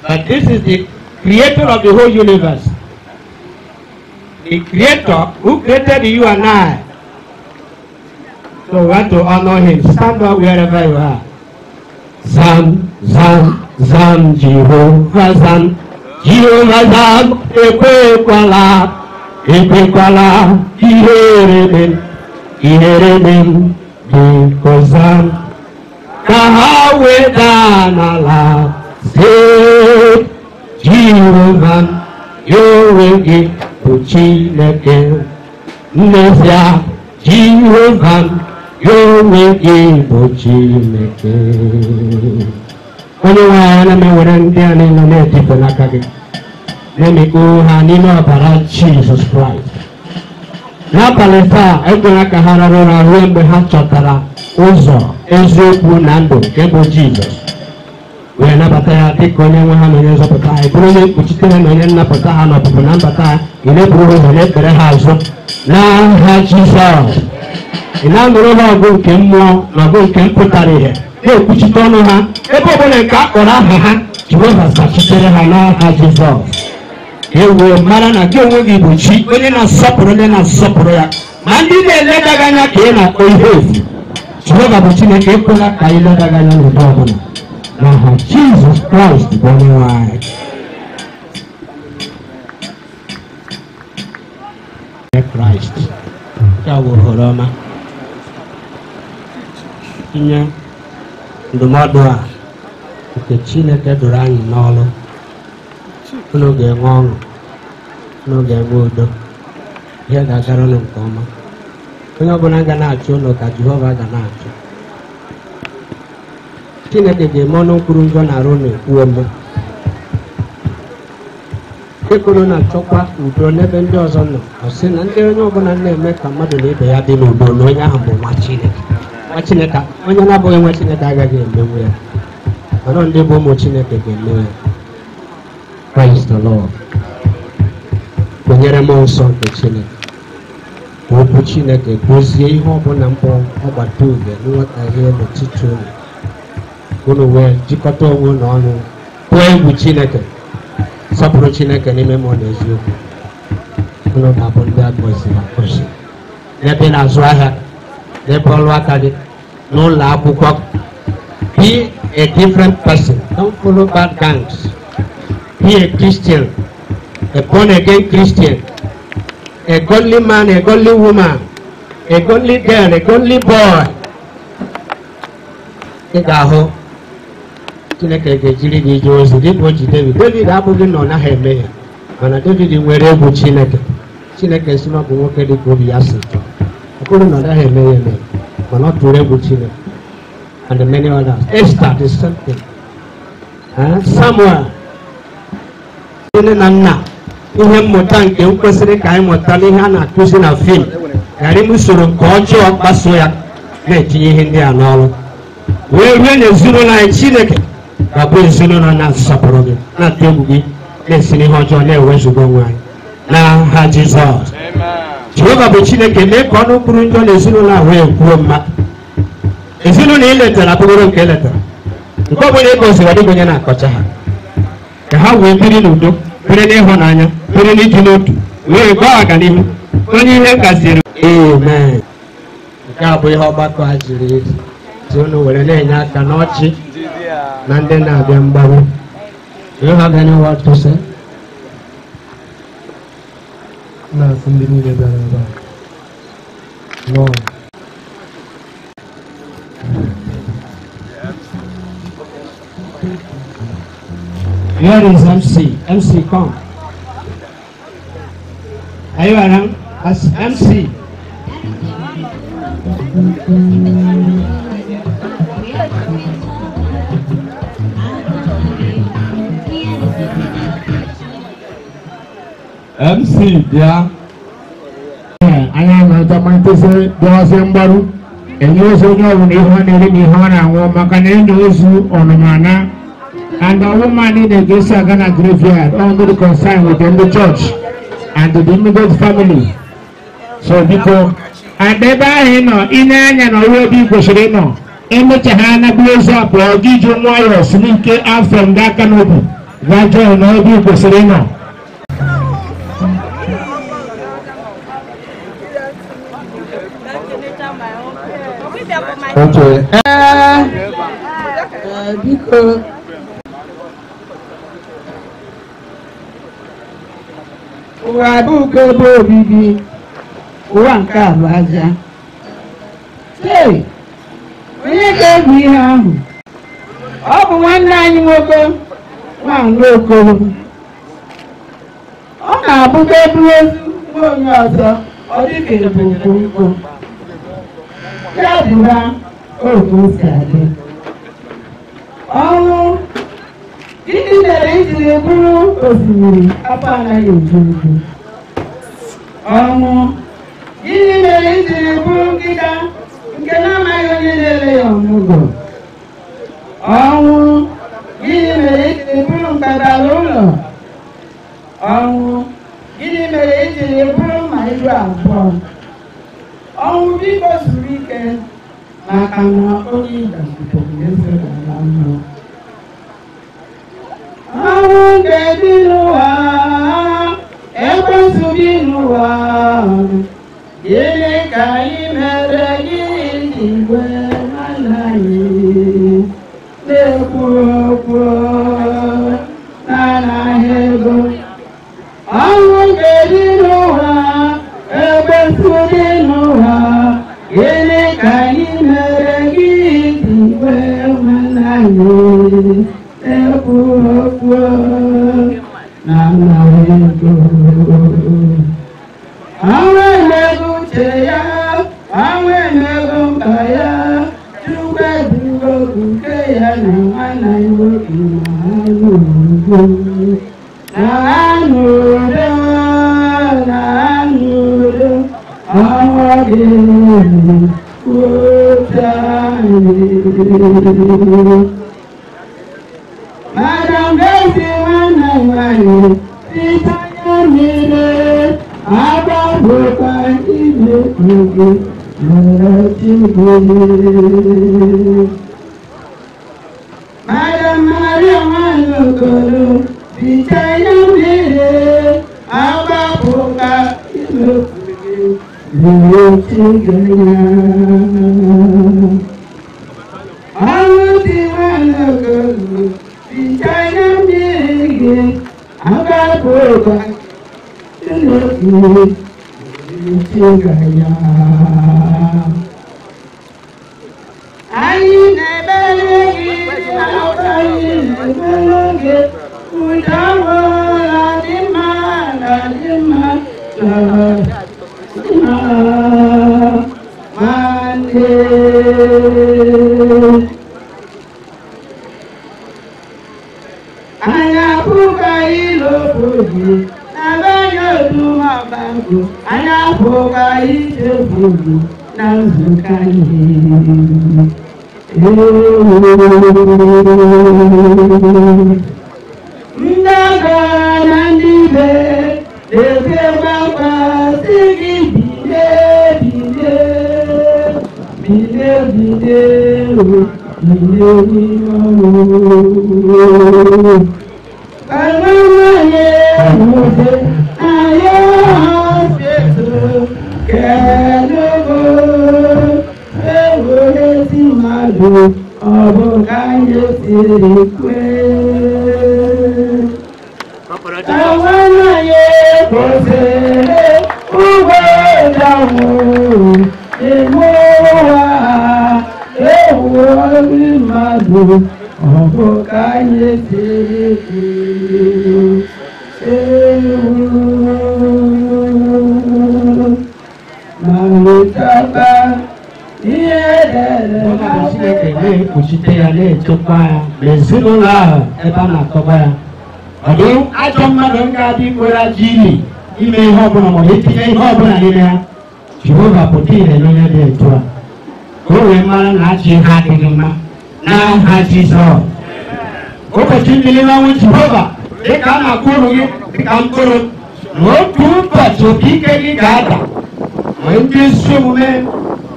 But this is the creator of the whole universe. The creator who created you and I. So we want to honor him. Stand up wherever you are. Zam, Zam, Zam, Jehovah Zam. Jehovah Zam, ekwekwala, ekwekwala, ihere m, ihere bikoza ka ha weda n'ala si jiri ha ya onwe gị bụ chineke mmezia jiri ha ya onwe gị bụ chineke onye nwe anyị na ewere ndị a niile na-etipụ n'aka gị na-emikpo ha n'ime ọbara jizọs kraịst n'abalị taa ekwela aka ha rara ụra ruo mgbe ha chọtara ụzọ eziokwu na ndụ nke bụ jizọs wee nabata ya dịka onye nwe ha na onye nzọpụta ha bụrụ onye mkpuchitere ha na onye nnapụta ha na ọpụpụ na mbata ha ịlepụrụ ụzọ na ekpere ha azụ n'aha jizọs ị na-anụrụ ha ọgụ nke mmụọ na ọgụ nke mpụtara ihe na-ekwuchite ọnụ ha ebe ọbụla nke a kpọrọ aha ha jehova zachitere ha n'aha jizọs ewee mara na gị onwe gị bụ chi onye na-asọpụrụ onye na-asọpụrụ ya ma ndị na-eleda gị anya ka ị na-akpọ ihe efu jehova bụ chineke ekwela ka anyị leda gị anya n'ụdị ọbụla na ha jizọs kraịst bụ onye nwanyị. anyị kraịst nke a bụ ohere ọma nye ndụmọdụ a nke chineke dụrụ anyị n'ọrụ unu ga-enwe ọṅụ unu ga-enwe udo ihe ga-agara unu nke ọma onye ọbụla ga na-achụ ụlọ ka jehova ga na-achụ chineke ga-eme ọnụ mkpụrụ njọ na-arụ na ekwu ome ekoro na-achọkwa udo n'ebe ndị ọzọ nọ ọ sị na ndị onye ọbụla na-eme ka mmadụ na ibe ya dị n'udo na onye ahụ bụ nwa chineke nwa chineke onye na-abụghị nwa chineke agaghị emenwe ya mana ndị bụ ụmụ chineke ga-emewe ya praise the lord kwenyere mmụọ nsọ nke chineke ka okwu chineke dozie ihe ọbụla mbọ ọgbata obi nghọtahie n'ụtụtụ unu unu wee jikọta onwe unu ọnụ tụọ egwu chineke sọpụrụ chineke n'ime mmụọ na eziokwu unu na-abụ ndị agọziri agọzi n'ebe na-azụ ahịa n'ebe ọrụ aka gị n'ụlọ akwụkwọ be a different person don't follow bad gangs be a Christian, a born again Christian, a godly man, a godly woman, a godly girl, a godly boy. Chineke ga-ejiri gị ije ozi dịka o ji David. David abụghị na ọ naghị eme ya mana David nwere egwu Chineke. Chineke si na ọ bụ nwoke obi ya si tọọ. Ọ na ọ naghị eme ya eme mana ọ tụrụ egwu Chineke and many others. Esther the same thing. Samuel nne na nna ihe mmụta nke m kwesịrị ka anyị mụtala ihe a na-akụzi na fim ghara m usoro nke ọjọọ kpasuo ya na-etinye ihe ndị a n'ọrụ wee rue na ezinụlọ anyị chineke ga-abụ ezinụlọ na-asọpụrụ gị na-atụ egwu gị na-esi n'ihe ọjọọ na-ewezuga onwe anyị na nha jizọs jehova bụ chineke mee ka ọnụ mkpụrụ njọ na ezinụlọ a wee kwuo mma ezinụlọ ị letara abụgoro nke e letara nke ọ bụla ị goziri ọdịghị onye na-akọcha ha ka ha wee biri n'udo kwere n'ịhụnanya kwere n'iji n'otu wee gbaa ọganihu onye ihe kasịrị amen nke a bụ ihe ọgbakọ a jiri ezi unu were na-enye aka n'ọchị na ndị na-abịa mgbaru you have any na-asị ndị niile bịara ebe a Here is MC. MC, come. Are you around? As MC. MC, yeah. Anya ngata mantu se doa se mbaru. Enyo se nyo wuni hwa niri ni hwa na ngwa makane nyo su onomana. And the woman in the Gisagana graveyard, only concerned within the church and the immediate family. So, because adebe they nọ ine anya na ọrụ ebe ikwesịrị nọ emecha ha anabụrụ ozu abụọ gị ju nwayọọ si n'ike afọ ndị aka n'obi gwa jọn Okay. Uh, uh, because ụwa ebe obibi ụwa nke a bụ aja onye ga-egwu ihe ahụ ọ bụ nwanne anyị nwoke nwanne okoro ọ na-abụba ebe ozi nwa onye ọzọ ọ dịka ebe okonko ya bụra oge o si adị ọnwụ Gịnị mere i jiri bụrụ osimiri afọ anaghị eju ibu? Ọnwụ. Gịnị mere i jiri bụrụ nkịta nke na-amaghị onye na-ele ya ọmụgwọ? Ọnwụ. Gịnị mere i jiri bụrụ nkata n'ụlọ? Ọnwụ. Gịnị mere i jiri bụrụ ma iru abụọ? Ọnwụ biko zuru ike maka na onye ịdajupụrụ eze ala mmụọ. awunde binuwa ekwesu binuwa gịnị ka anyị mere gị ndị igwe I'm Madamdaisi wannan wani ita yarmi ne abokan ibe kogi marati gobe. Madam Maryam wani koro ita yarmi ne abokan ibe kogi marati gobe. Akapoka, Tinubu, Tigaya. Anyị na-ebere gị na-agbaghị ebere gị, ụda ọhụrụ dị mma na dị mma na mma ma ndị. fulu anyị abụọ ka anyị na-efulu na nzukọ anyị ndị ọgọ na ndị ibe na-ebe gbagba si gị bide bide bide bide bide bide Ayé ọ̀hún. Quero, quero, eu vou nesse mago, abogar nesse coelho. Tawana ye kose, uwe damu, emoa, eu vou nesse mago, abogar nesse coelho. Màlúkàbá ní ẹ̀ẹ́dẹ̀ẹ̀dẹ̀. Wọ́n náà sí ẹ̀dẹ̀ ní òṣìṣẹ́ ajọ mmadụ ndị adị kwere ajọ ili ime ihe ọbụla maọbụ itinye ihe ọbụla n'ime ya. Jehova pụta ìhè n'onye dị etu a. Ka o wee mara na ajọ ihe adịghị mma n'aha Jizọs. Ụbọchị mmiri n'ọnwụ Jehova dịka a na-akpọ ụlọ gị dịka mkpụrụ na otu ụbọchị oke gị ga-ada ma ndị ezi omume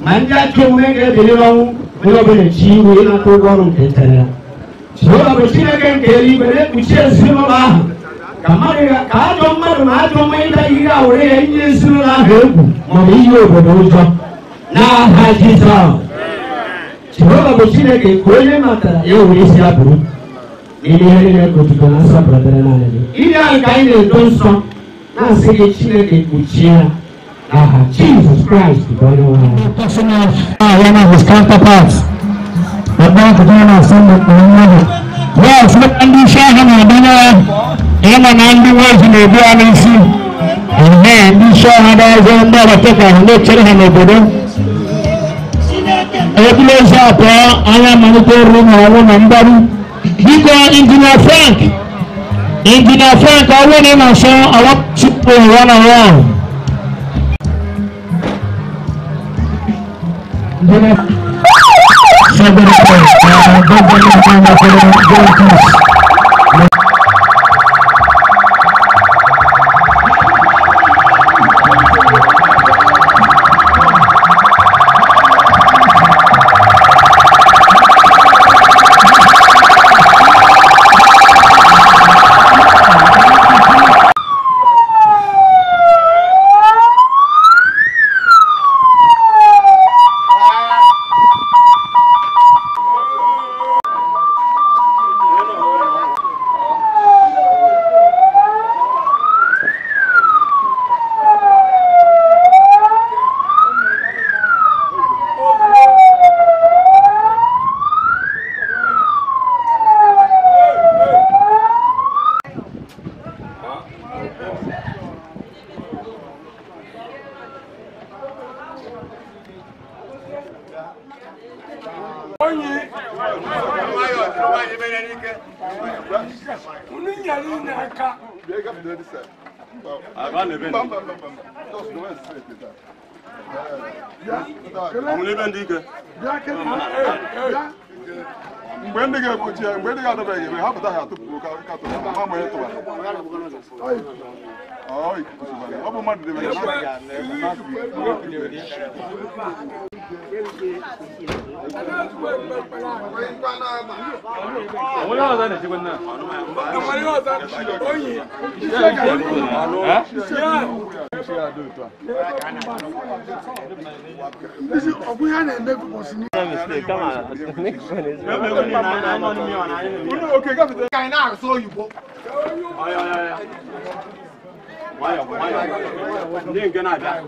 ma ndị ajọ omume ga-ebili n'ọnwụ onye ọbụla ji iwe ịnata ụgwọ ọrụ nke ntara ya jehova bụ chineke nke eluigwe na-ekpuchi ezinụlọ ahụ ka mmadụ ka ajọ mmadụ ma ajọ mma daghị ihe a were ya inye ezinụlọ ahụ egwu maọbụ ihe obodo ụjọ n'aha jizọs jehova bụ chineke ka onye matara ya were isi abụrụ n'ime ihe niile ka otuto na nsọpụrụ dịrị naanị gị ihe ahụ ka anyị na eto nsọ na-asị gị chineke kpuchie ya Ah, Jesus Christ, yana fuskanta pass. Babban ku tana son da Muhammadu. Ya su da an bi shaha na dana yana na an bi wasu mai biya nan su. Amma an bi shaha da zan ba ba ta kan da cirha na gudu. Ebile sa ta anya engineer Frank. Engineer Frank awo ne na so awap chip Sabi na po, uh, ganda na ang mga nawa za na ji wannan kamar nawa za ka shiga ƙoyi shiga ga ọkụ ya na-eme bụbọsị n'ime oke gafete ka anyị na-arụsị oyibo ne gana da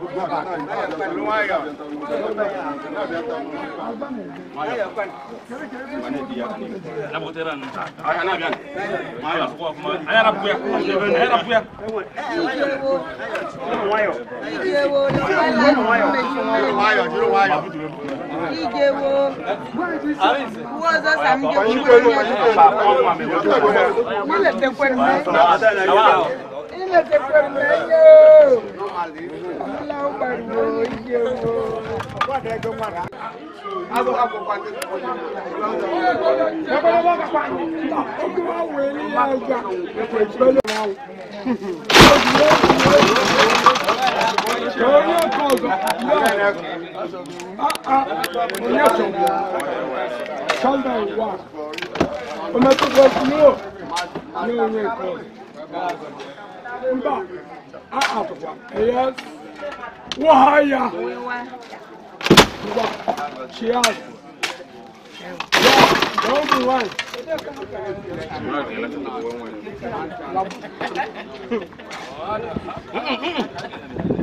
Ijewo, wọ́n sọ sàmì jẹ́ òkú. Nílẹ̀ tẹ́kọ̀ọ́ ni ṣe pé mo ẹ yé o ńlá ó pariwo iye o. lọ́pọ̀lọpọ̀ kápá ni ojú wa wò é ní ẹja ìpẹ́lẹ̀ wa o. Orí ọkọ̀ ọ̀gá yóò orí ọ̀sán sọ́ndà ìwà ọmọ tó gbọ́ sí yóò ní orí ẹ̀kọ́ mba a atụkwa yes wụha ya ngwa chiaz Don't be one.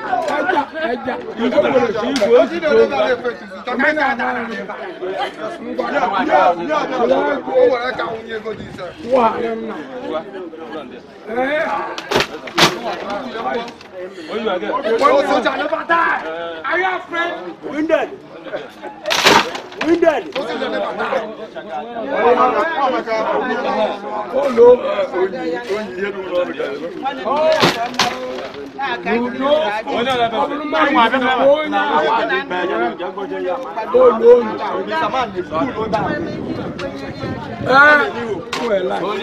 ẹja ẹja ìgbòho sí ìgbòho sí ìgbòho ọmọdé àdára rẹ ngbàdá wà lẹ́nu ẹ̀ ẹ̀ ọ̀sọ̀jà ló bá dá ayé afẹ́ wíńdẹ̀dì wíńdẹ̀lì. ó lo oyin oyin yẹn ló lọ rẹ. ó lo oyin. ẹ kú ẹ láì.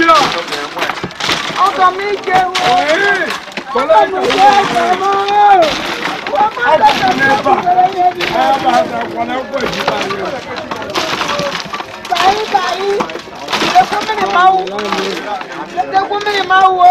Yeah ọkọ mi jẹ wọ́n. Kọ́lá ìjọ ló ń bọ̀ mọ́. Wọ́n máa tẹ̀sán ní ọkọ̀ ìṣẹ̀lẹ̀ yẹn ni. Ẹ bá a sọ kọ́lá ọkọ̀ ìjìbá yẹn. Báyìí máa wò. Ìdẹ́kùn mi máa wò.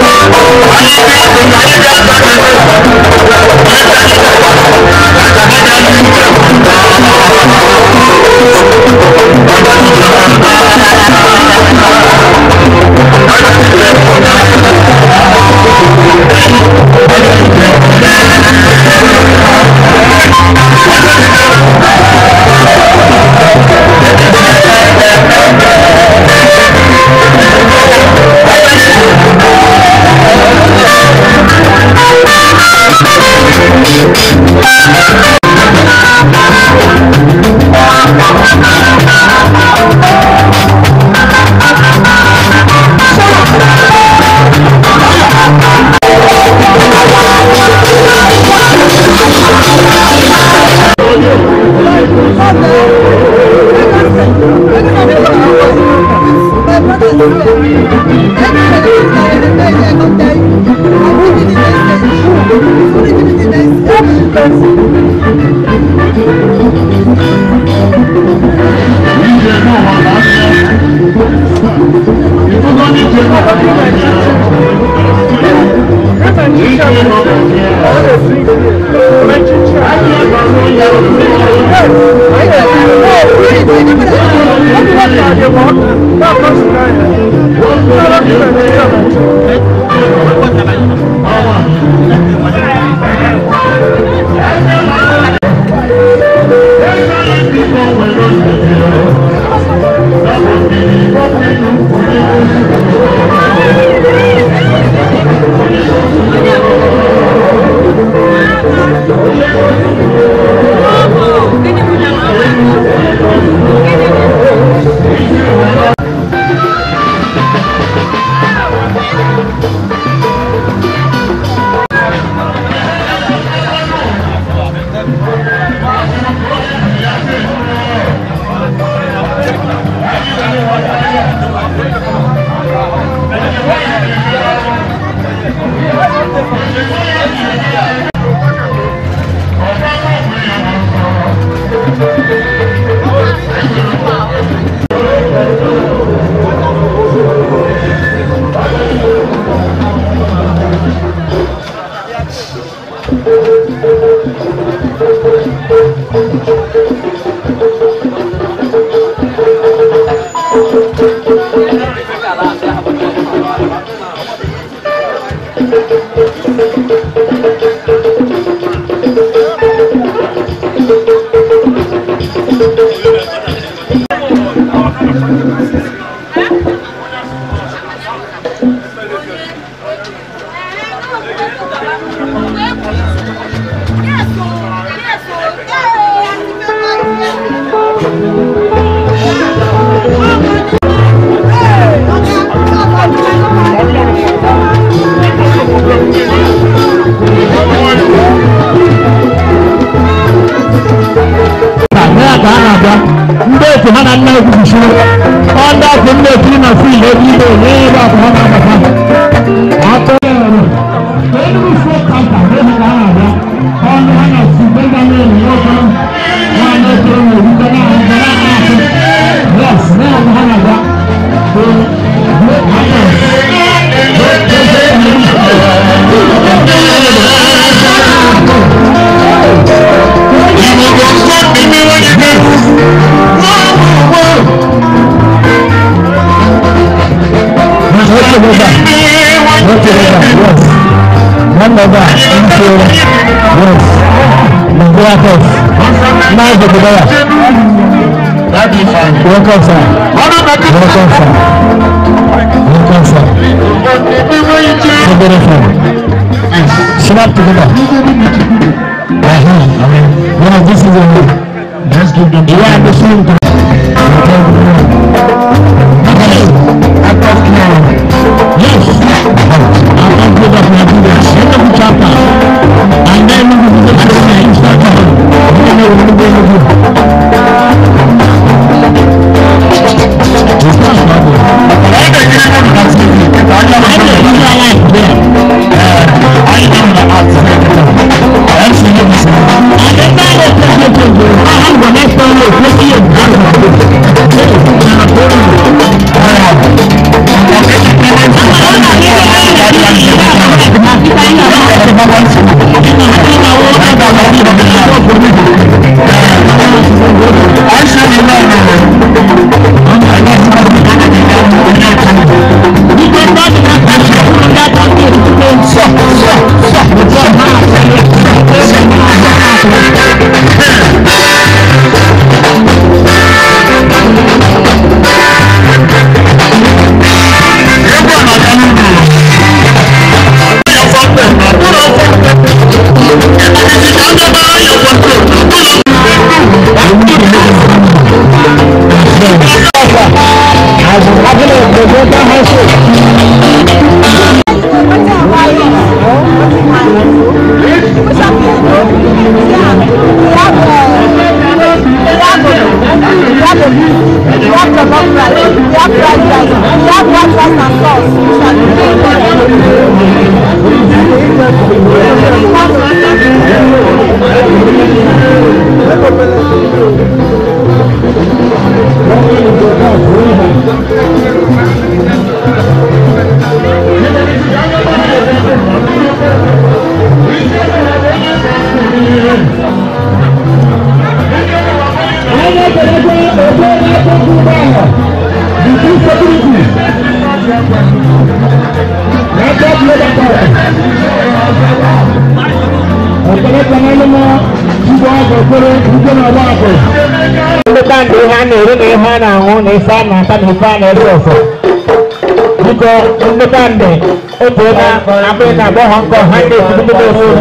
Thank you. nifanye roho niko ndekande etena apena boho nko hande kubidosu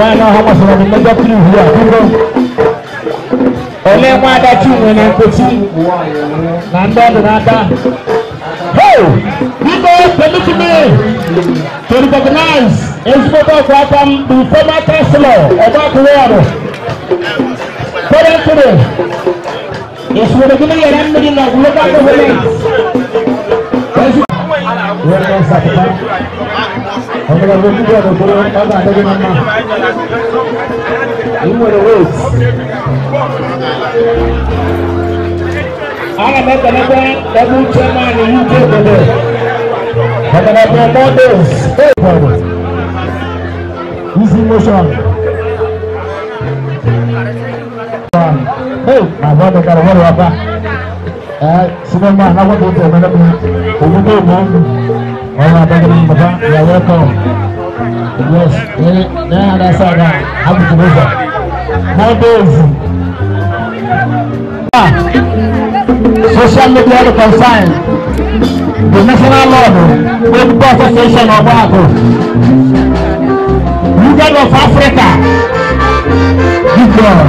wana homo sura ni mega pili huwa kiko ole mwada chumwe na nkoti na ndodo nada ho niko permit me to recognize Ezimoto Kwatam, the former councillor, Obakuwaro, currently Esmeralda yerel müdürler Easy motion. kara wɔre wafa ɛɛ sinima n'akɔtɔ tɛ mɛ ne kun olu b'o mɔ ɔyɛ abɛgɛrɛ papa yawɛ kɔn yes ɛɛ ne yɛrɛ sa ka abudu bɛ fɛ nowadays ah social media de concern the national law do wey the association of waco union of africa give god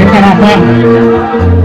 in canada.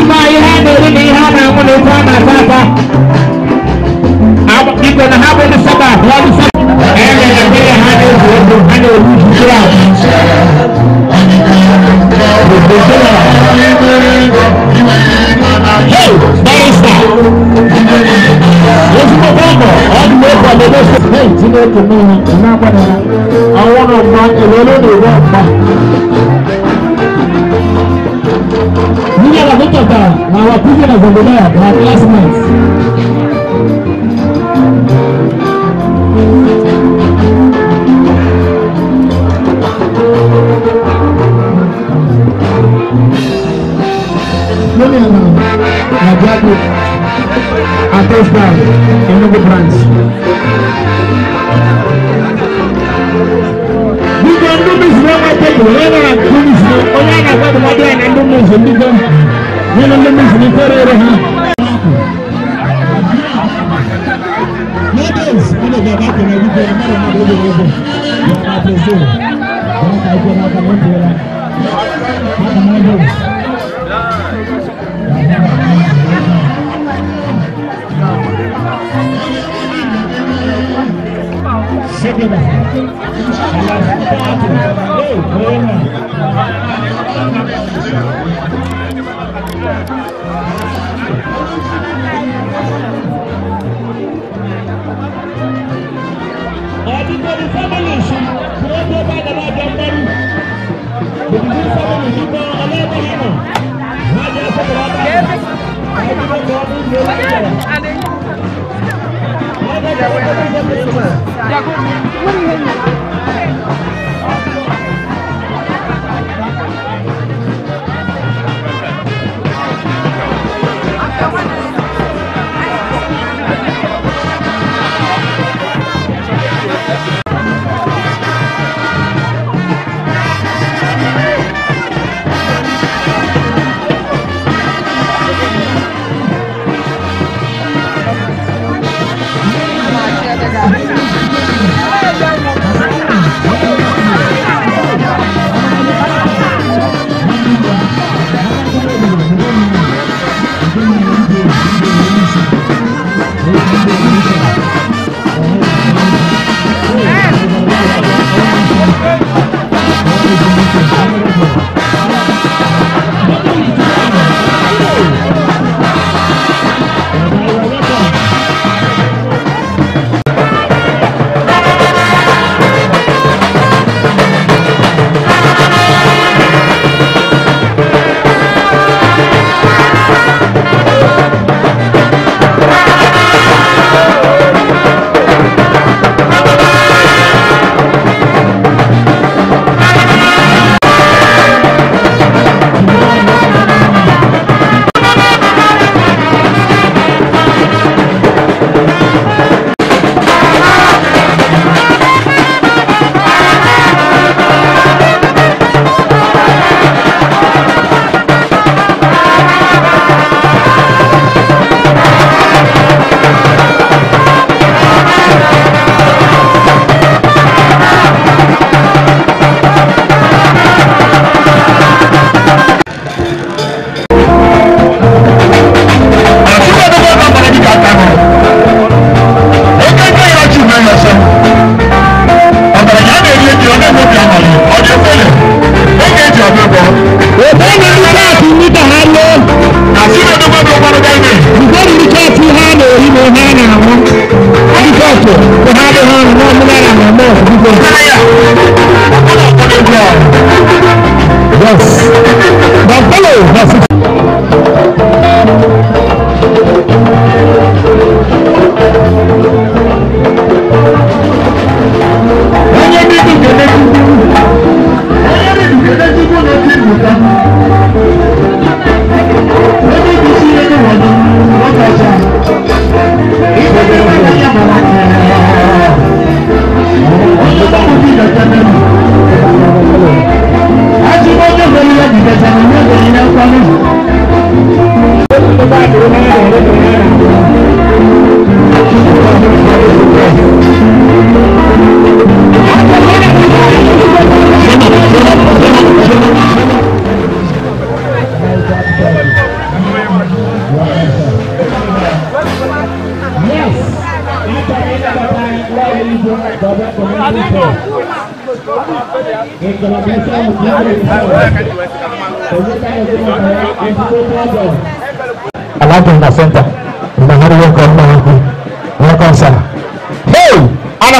oriri ihe a na-anwụ na egwu a na-ata ata igwe na ha bụ ndị saba abụọ ndị saba ebe na ebe ha na-egwu egwu ha na-egwu jikere Àwọn ọmọ ìwé thinking of the Lord, my classmates. yéen a ngi mën suñu kër yi rek ah. Sekeba. Allah. Hey,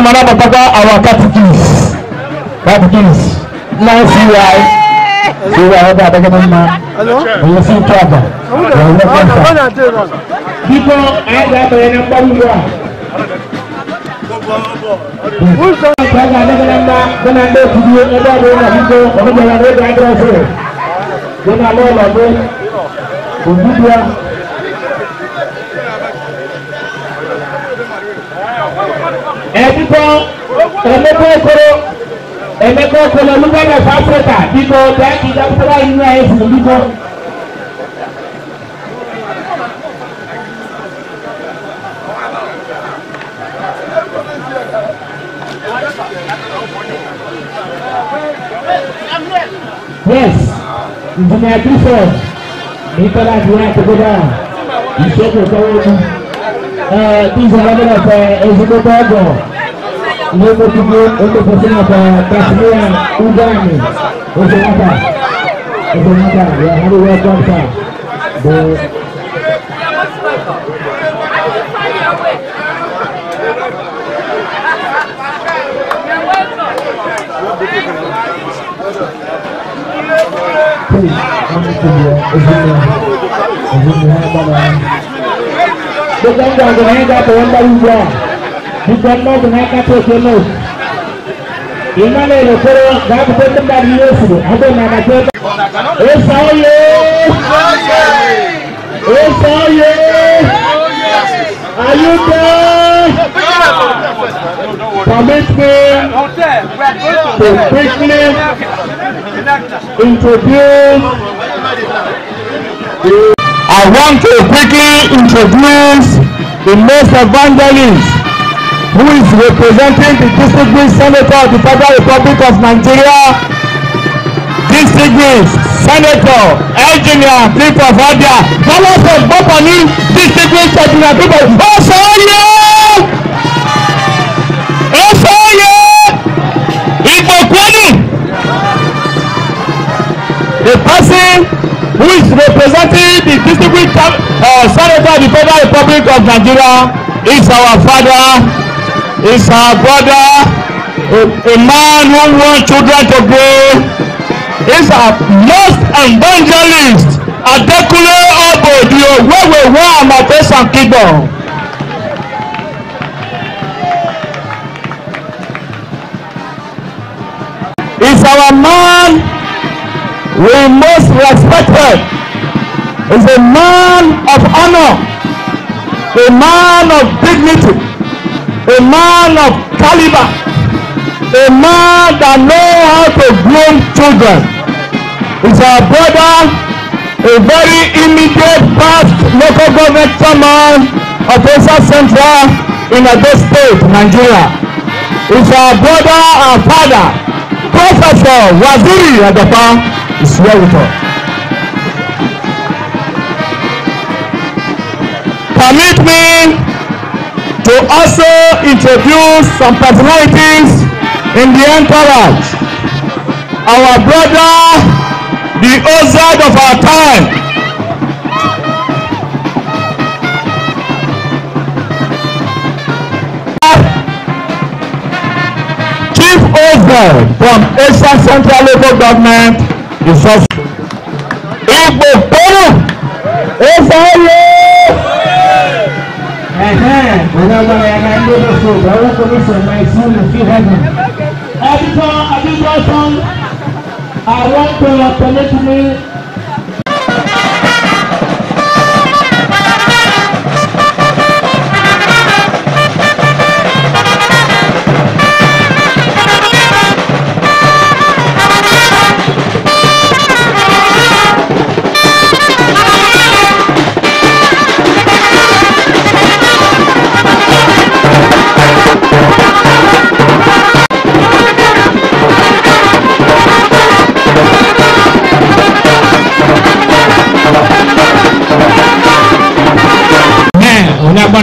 àmọ́ náà pápá àwọn catechies catechies náà fi wá fi wá ọba abẹ́gẹ́dẹ́ mọ́ òye sí tó àgbà òun ló kọ́ ìfà. kíkọ́ àgbà bẹ̀rẹ̀ ní gbàgbọ́ wa. Wúsọ ìtajà nígbà ńlá gbọ́nà ńlá òkùnrin ẹgbẹ́ àdéhùn náà wípé ọ̀gbọ́n ìyàwó ẹgbẹ́ àdéhùn fún ẹ̀. Gbọ́nà lọ́ọ̀lọ́gbé òdúdúà biko Emeka Okoro Emeka Okoro Lugano of Africa biko bịa ka ị gapụtara anyị nwa anyị Yes, Engineer Clifford, Nicola Diak Ogoda, Iseku Kawoju, these are a lot of uh, Ezekoko Ogo. nomor tiga untuk bersenjata Tasmia Udan bersenjata bersenjata yang hari wajarsa di Dengan jago hingga tuan baru Gubernur dengan kata jenuh. Imane lo koro gabu ko tum dari yesu ado na na ko Esa oye Esa oye Are you there? Permit me to quickly introduce I want to quickly introduce the most evangelist who is representing the distinguished senator of the Federal Republic of Nigeria, distinguished senator engineer people of Abia. Bọ́lá ṣe gbọ́pọ̀ ní distinguished engineer people. Ó sọ yẹ! The person who is representing the District uh, senator of the Federal Republic of Nigeria is our father is our brother, a, man who wants children to grow. Is our most evangelist, Adekunle Obodio, Wewewa Amatesan Kibon. is our man we most respected is a man of honour, a man of dignity a man of caliber, a man that know how to groom children. is our brother, a very immediate past local government chairman of Osa Central in Edo State, Nigeria. He's our brother and father, Professor Waziri Adepa is here with us. Permit me to also introduce some personalities in the entourage. Our brother, the Ozad of our time. Chief Ozad from Asia Central Local Government is also. Igbo Koro, Ozad. Father, and I know the soul. I will commit my soul to heaven. Every time, every time, I want to connect me.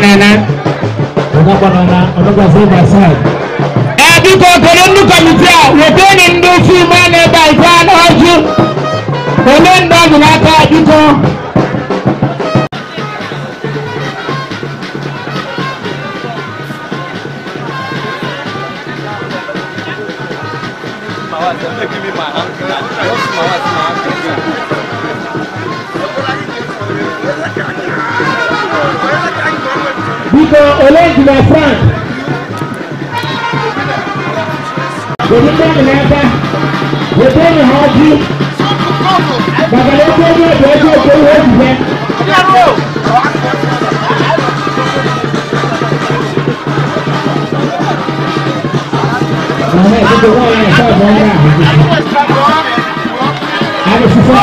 Nana. Odogba Nana, Odogba is on my side. Biko kele ndị kọmitii a weteni ndị ofu ime a na-ebe ikpe a n'ọjụ. Ole ndị ọdụ n'aka biko. Congolais, my friend. When you come to Napa, we don't know how to. Bàbá yẹn tó ní ẹ̀jẹ̀ ẹjọ́ tó ń wọ́n jù yẹn. Àwọn ẹ̀jẹ̀ wọ́n yẹn fún ọ̀gbọ́n náà. Àbí fífọ́.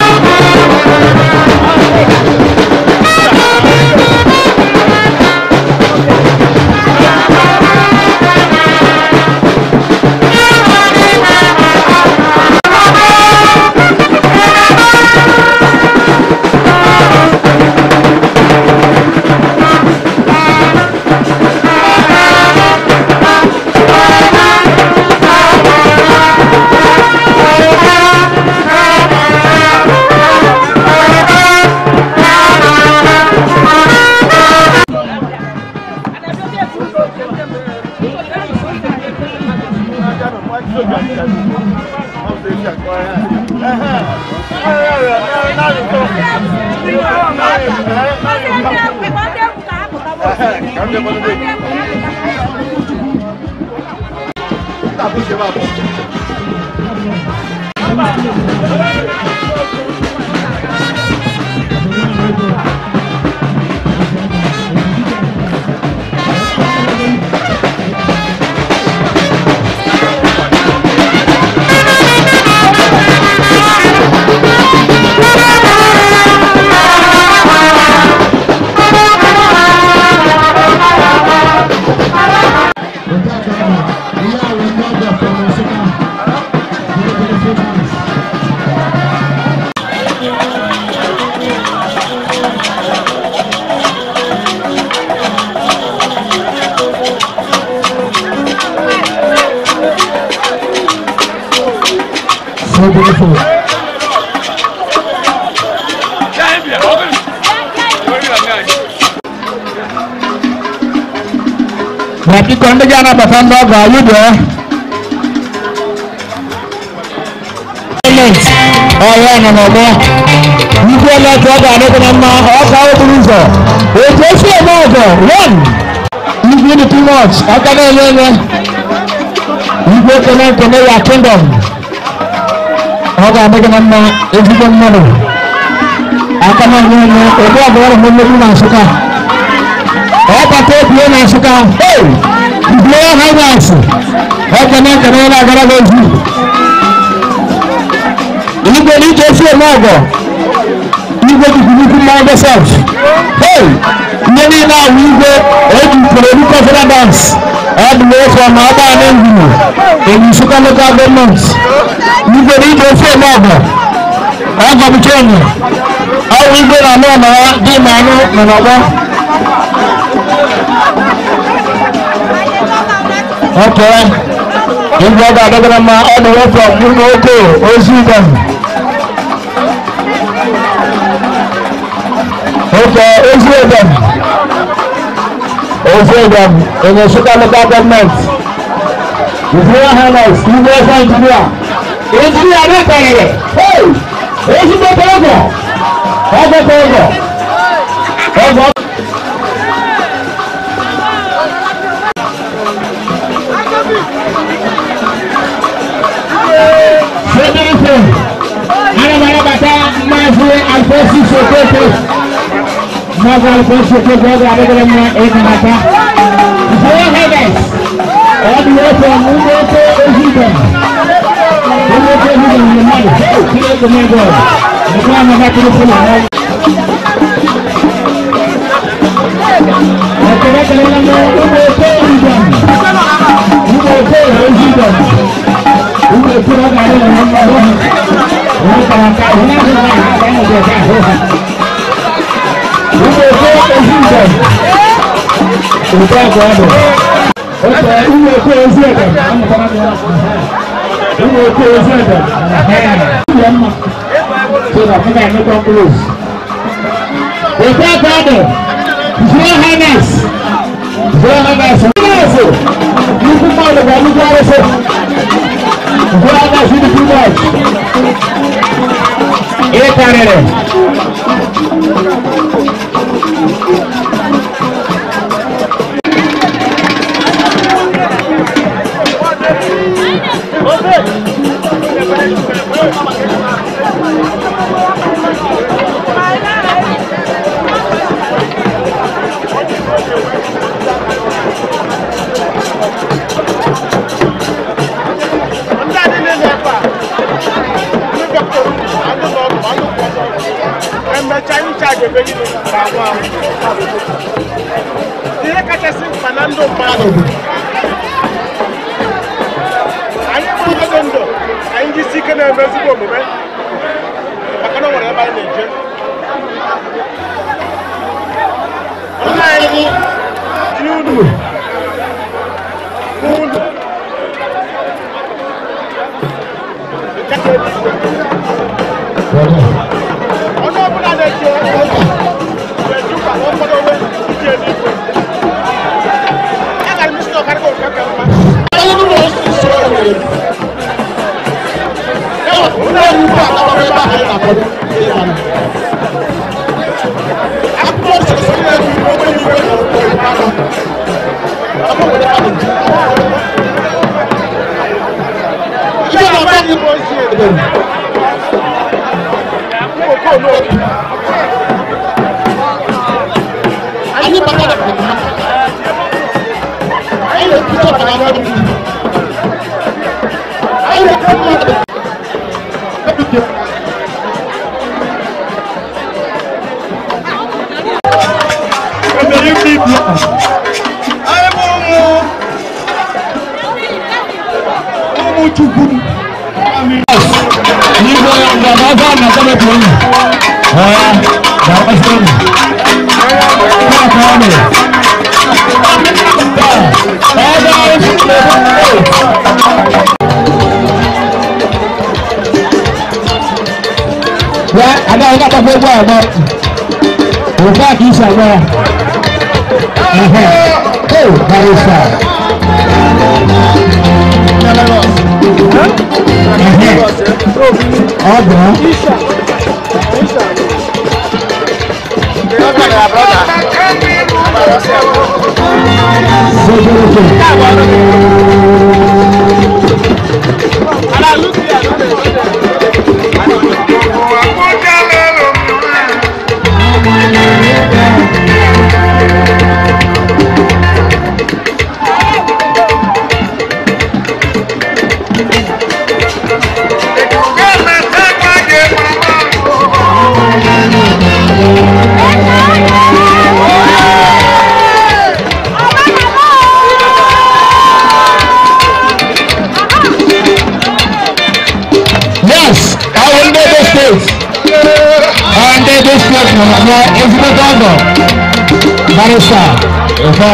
Tá bom, você vai. Bakikonde jana basando gayudo. Ọ̀rẹ́ ànàmọ̀mọ́, ikú ẹlẹ́tọ̀ ọgbà àdókòó náà máa ọkọ̀ ọ̀bùrú sọ. Ètò sí ẹ̀mọ́ ọ̀gọ̀ one. If you need too much, ọ̀gá náà lẹ́nu. Ikú ẹ̀kọ́ náà kò ní wà kingdom. Ọgbà àdókòó náà máa ejúgbọ́n mọ́nà. Àkọ́nà ìlú ẹ̀mọ́, èdè ọ̀gbọ́n ọ̀rọ̀ mọ́mọ́ bí màá biye na suka biye hawa su haka na kana yana gara ga su igwe ni ke fiye na ọgọ igwe tuntun kuma ọgọ sef hey ihe niile ahụ igwe eji pụrụ kọfịra dans adịghị ofe ma ọ gbaa n'enginu eyi nsụka lokal gọọmenti igwe na ije ofe eme ọgọ ọgọ bụ chenye ọwụ igwe na anụ ọnọrọ dị ma anụ nọ n'ọgbọ Okay. This brother, they're gonna ma all the way from Munoko, Ozugan. Okay, Ozugan. Ozugan, in the Sugar Local Government. With your highness, you know for engineer. Engineer, don't tell you. Hey! Engineer, don't go. Don't go, don't go. Don't go. પચીસ સત્યોતેર નવ ગાલ પાંચ સત્યોતેર કાર્યક્રમમાં એક હતા और ये तो मुझे तो इसी पर मुझे तो इसी पर मैं फिर तो मैं बोल मैं मैं फिर फिर मैं तेरा कलेक्टर मैं मुझे तो इसी पर मुझे तो इसी पर मुझे पूरा कार्य करना है น้องปลาใจหัวหน้าขึ้นมาหาแสงเดือดแสงหัวครับน้องเดือดเป็นที่เดือดตัวแก้วแก้วโอเคอุ้มเลยคุยเสื้อกันอุ้มเลยคุยเสื้อกันแม่เลี้ยงมาคือแบบไม่แบ่งไม่ต้องกลัว Yekhaneli.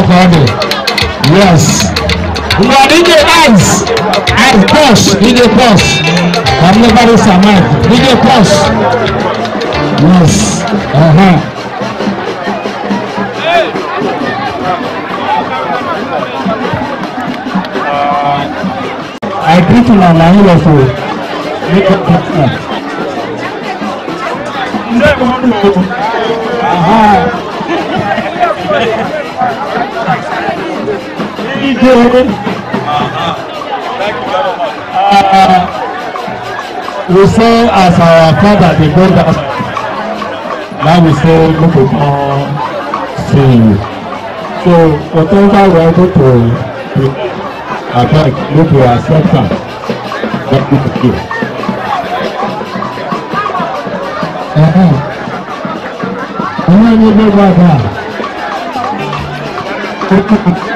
Kwame. Yes. You are in the eyes. And pause. In the pause. I'm never in Samar. In the pause. Yes. Uh huh. I greet you now, my love. Make a Uh huh. you very uh, we say as our father dey go down now we say make we come see you so whatever we are able to do abeg make we accept am make we do. ọmọ ẹni gbẹgbẹ ọgá.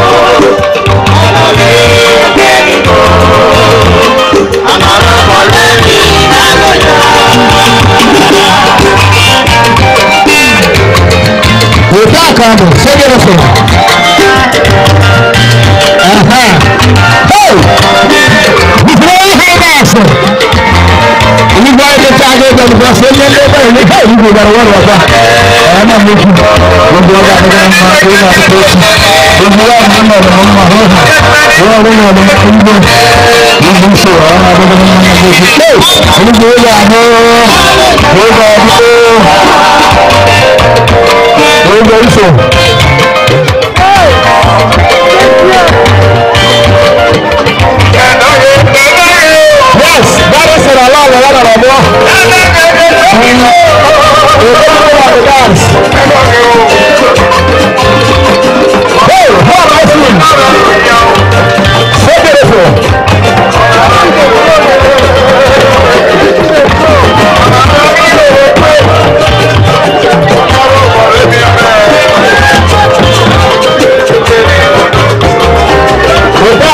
cantando. Chega você. Aham. Me foi reverso. Ele vai tentar aguentando pra você, ele vai pra ele. Vai, Igor, garoto, tá? É, meu amigo. Vamos lá, vamos lá, vamos lá, vamos lá. Vamos oúnjẹ ìṣò. yes bàbá sọ̀rọ̀ aláàbọ̀ lọ́dọ̀ rẹ̀ mọ́. Hey, how am I feeling?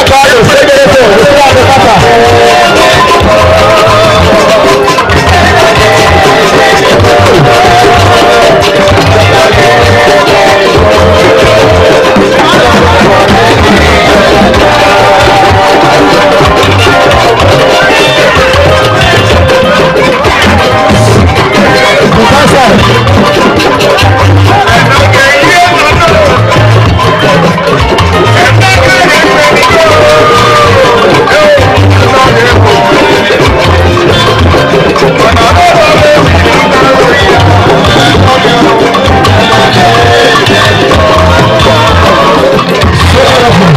Thank you. Thank you.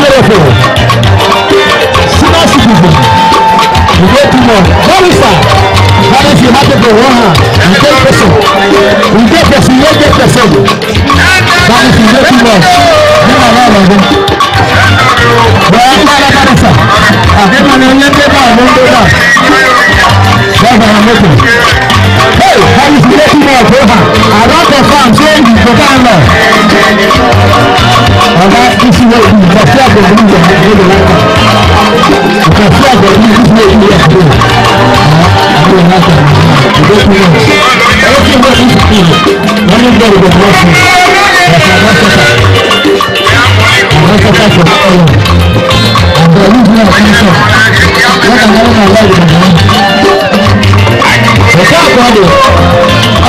beautiful. Sina citizen. You go to more. Qualify. That is you have to go one hand. You get person. You get person. You get person. That is you get more. ń bá alábàdà sà. Àbí màá ní oyún dé bá àwọn ọmọdé náà. Bẹ́ẹ̀ bá that is making me a favor. I don't perform, say you perform well. Ọ̀gá isi wo ìgbàsí àgbẹ̀bí ìgbà ìgbà ìgbà ìgbàsí àgbẹ̀bí ìgbà ìgbà ìgbà ìgbà ìgbà ìgbà ìgbà Everything was in school. One of them was working. That's a massacre. Massacre for all of them. And the reason I think so. What I'm going to allow you to do. Ìkáàbọ̀dé,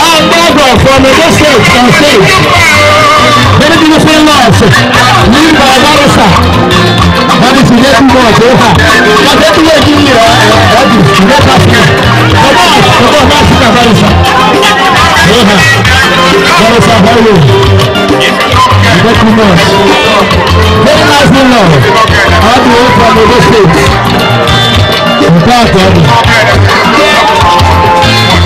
ọgbọ́dọ̀ fọmọ lọ́sẹ̀ ìtànṣẹ́ very beautiful laws ní Barbarossa láti fi lé fún bọ́ọ̀dù ó hà. Ọjọ́ tí yóò dín ní ọ̀dù ìrẹ́ta fún mi. Ọba àtúntò láti Barbarossa ó hà. Barbarossa báyìí ìgbẹ́ kú náà. Very nice new law. How do you fọmọ lọ́sẹ̀? Ìkáàbọ̀dé.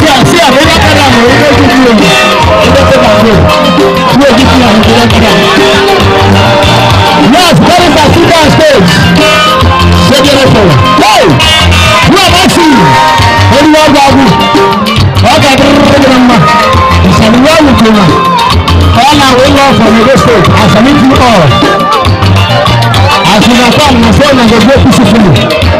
sí àti àwọn bákàrà àwọn orílẹ̀-èdè tí o lè tó bá rẹ̀ ní ojú tí àwọn ìṣẹ̀lẹ̀ kíra. Yes, very fast, stage. Ṣé bí ẹ sọ̀rọ̀? Hey! Wúwo bá sì olúwa gba abú. Ọkà bírírí ní ọmọ. Ìṣàlùwẹ̀ àwùjọ náà. Ọ̀nà àwọn ilé ọ̀fọ̀ ní Ogo àṣàmì ti ọ̀. Àṣìlẹ̀ fún àwọn ọ̀fọ̀ ìnàgbẹ́gbẹ́ kùsùfù.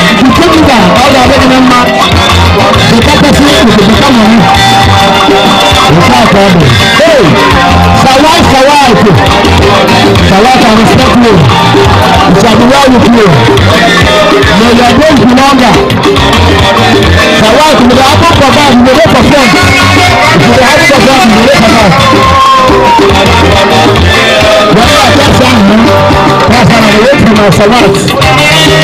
Sekinda ọ̀dà abẹ́ni mẹ́ma bùkà pẹ̀sì ìkùkù bùkà mọ̀mí. Bùkà àtọ̀ ọ̀dọ̀. Ee sawa sawa àìkú sawa kan respect me ìsàbíwá with me may your days be longer sawa àìkú the apple for back you go dey for front if you dey hide for front you go dey for back. Wọ́n yóò àjọṣe àná, wọ́n sọ̀rọ̀ ìwé ìgbìmọ̀ sọ̀rọ̀ àti.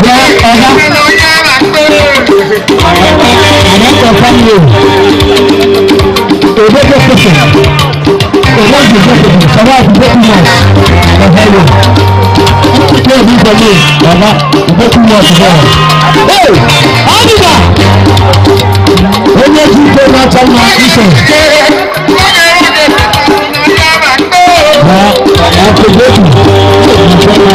ọ̀dà ọ̀dà family òde tó pèsè òde tó pèsè bàbá àdúgbò kú mọ̀ ọ̀dà yìí ní òbí pẹ̀lú bàbá àdúgbò kú mọ̀ ọ̀dà yìí. ọ̀dìgbà onye tí ìfẹ́ náà tán náà ìfẹ́. Ba, ba, ko gotu, ko gotu na.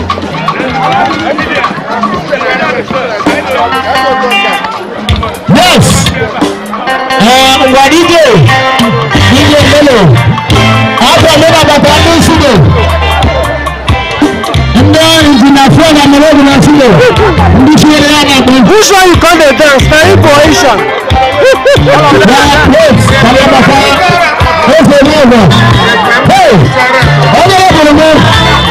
Yes. Ngwa DJ, DJ Melo, afọ ne na bàtà ndị nsúlò, ndị nzinafọ na mere obi na nsúlò, ndị tinyere ya na mbụ. Who show you come dey dance? Na you for Asian. Na wait, ka ya bàtà, efe n'ụzọ. Hey, onye ọ bụrụ m.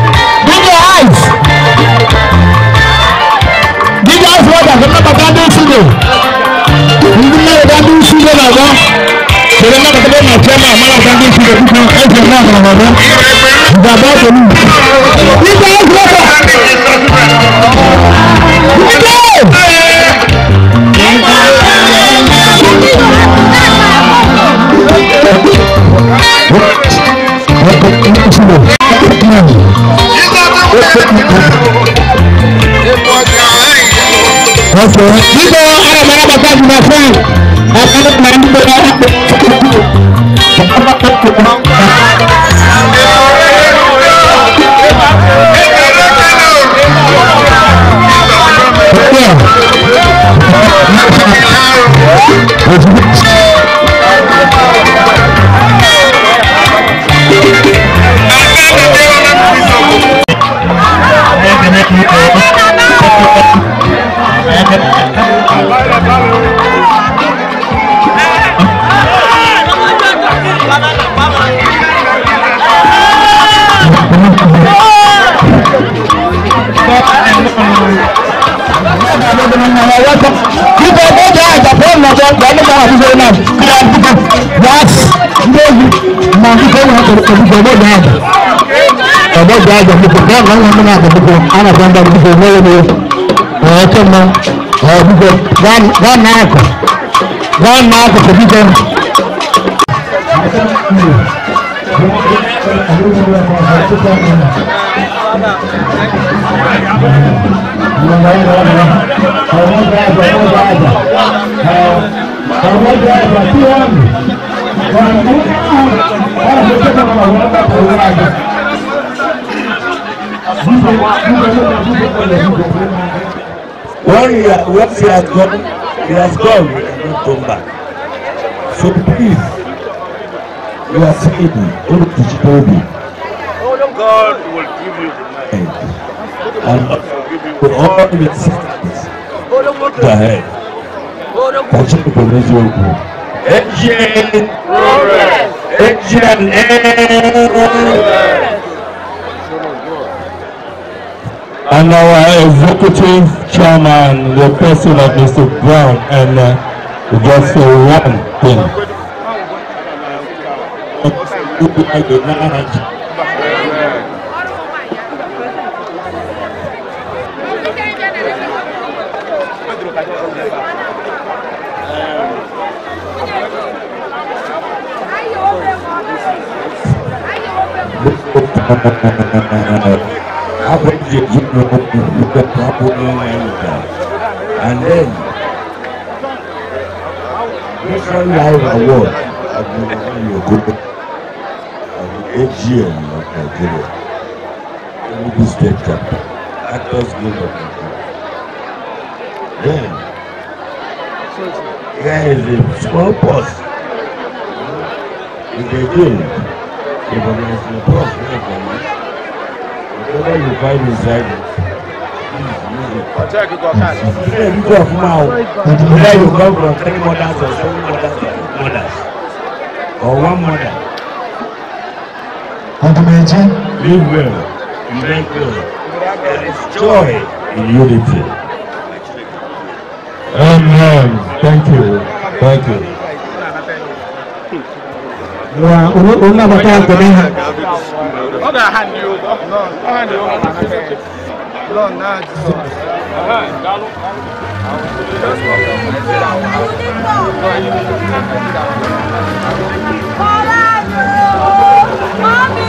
sɛnɛ bata bɛ sugo ndu na bata bɛ sugo na bɔ sɛnɛ na bata bɛ na fɛn ma a mana bata bɛ sugo kukan e fɛ n'a kana bata nka b'a kɔni i b'a fɛ ka Thank you. Okay. Dito, ay, mga basag na sa at anak na hindi ko lahat abubakar ọ̀dọ́ ìjà àjọ gbogbo bẹ́ẹ̀ máa ń wọn múná gbogbo anàfẹ́ńdà gbogbo mẹ́rin ni ọ̀rọ̀ tó mọ ọ̀rọ̀ gbogbo gáà náà kọ̀ gáà náà kọ̀ kò gbígbẹ́. Thank you. Báwo ló tẹ́lẹ̀ wọn àwọn ọ̀dà tó wọ́n àgbà? Dúpẹ́ dúpẹ́ ló ma dúpẹ́ pẹ̀lẹ́ When he, once he has gone, he has gone, he not come back. So please, you are seeable, go to Chidobi. God will give you the mind. And to all the sisters, go ahead. Continue to raise your group. Engine! Glory! Egypt And our executive chairman, the person of Mr. Brown, and uh, just uh, one thing. Abin da yi na mutu da problem And then, National Live Award of the Yogoba of the AGM of Nigeria. Enugu State Capital, Actors Guild of Nigeria. Then, there is a small post with a guild recognize the boss recognize whatever you find inside it ilé ìdúgbò fún wa o ìdílé yorùbá gbọ three mothers or seven mothers or two mothers or one mother. ọdúnmẹjì. live well learn well there is joy in unity. amen thank you thank you onílàbàtà àgbẹ̀mí hàn. ọ̀dà hàn ni o hàn ni o lọ́n náà ti sọ. Bọ́lá yóò mọ́mí. Mọ́mí.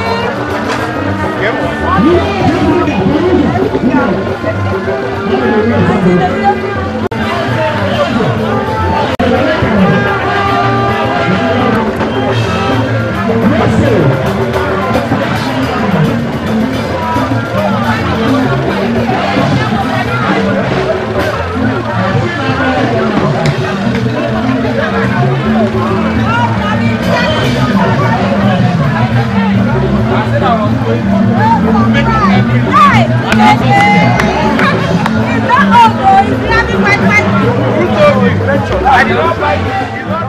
I did not buy you.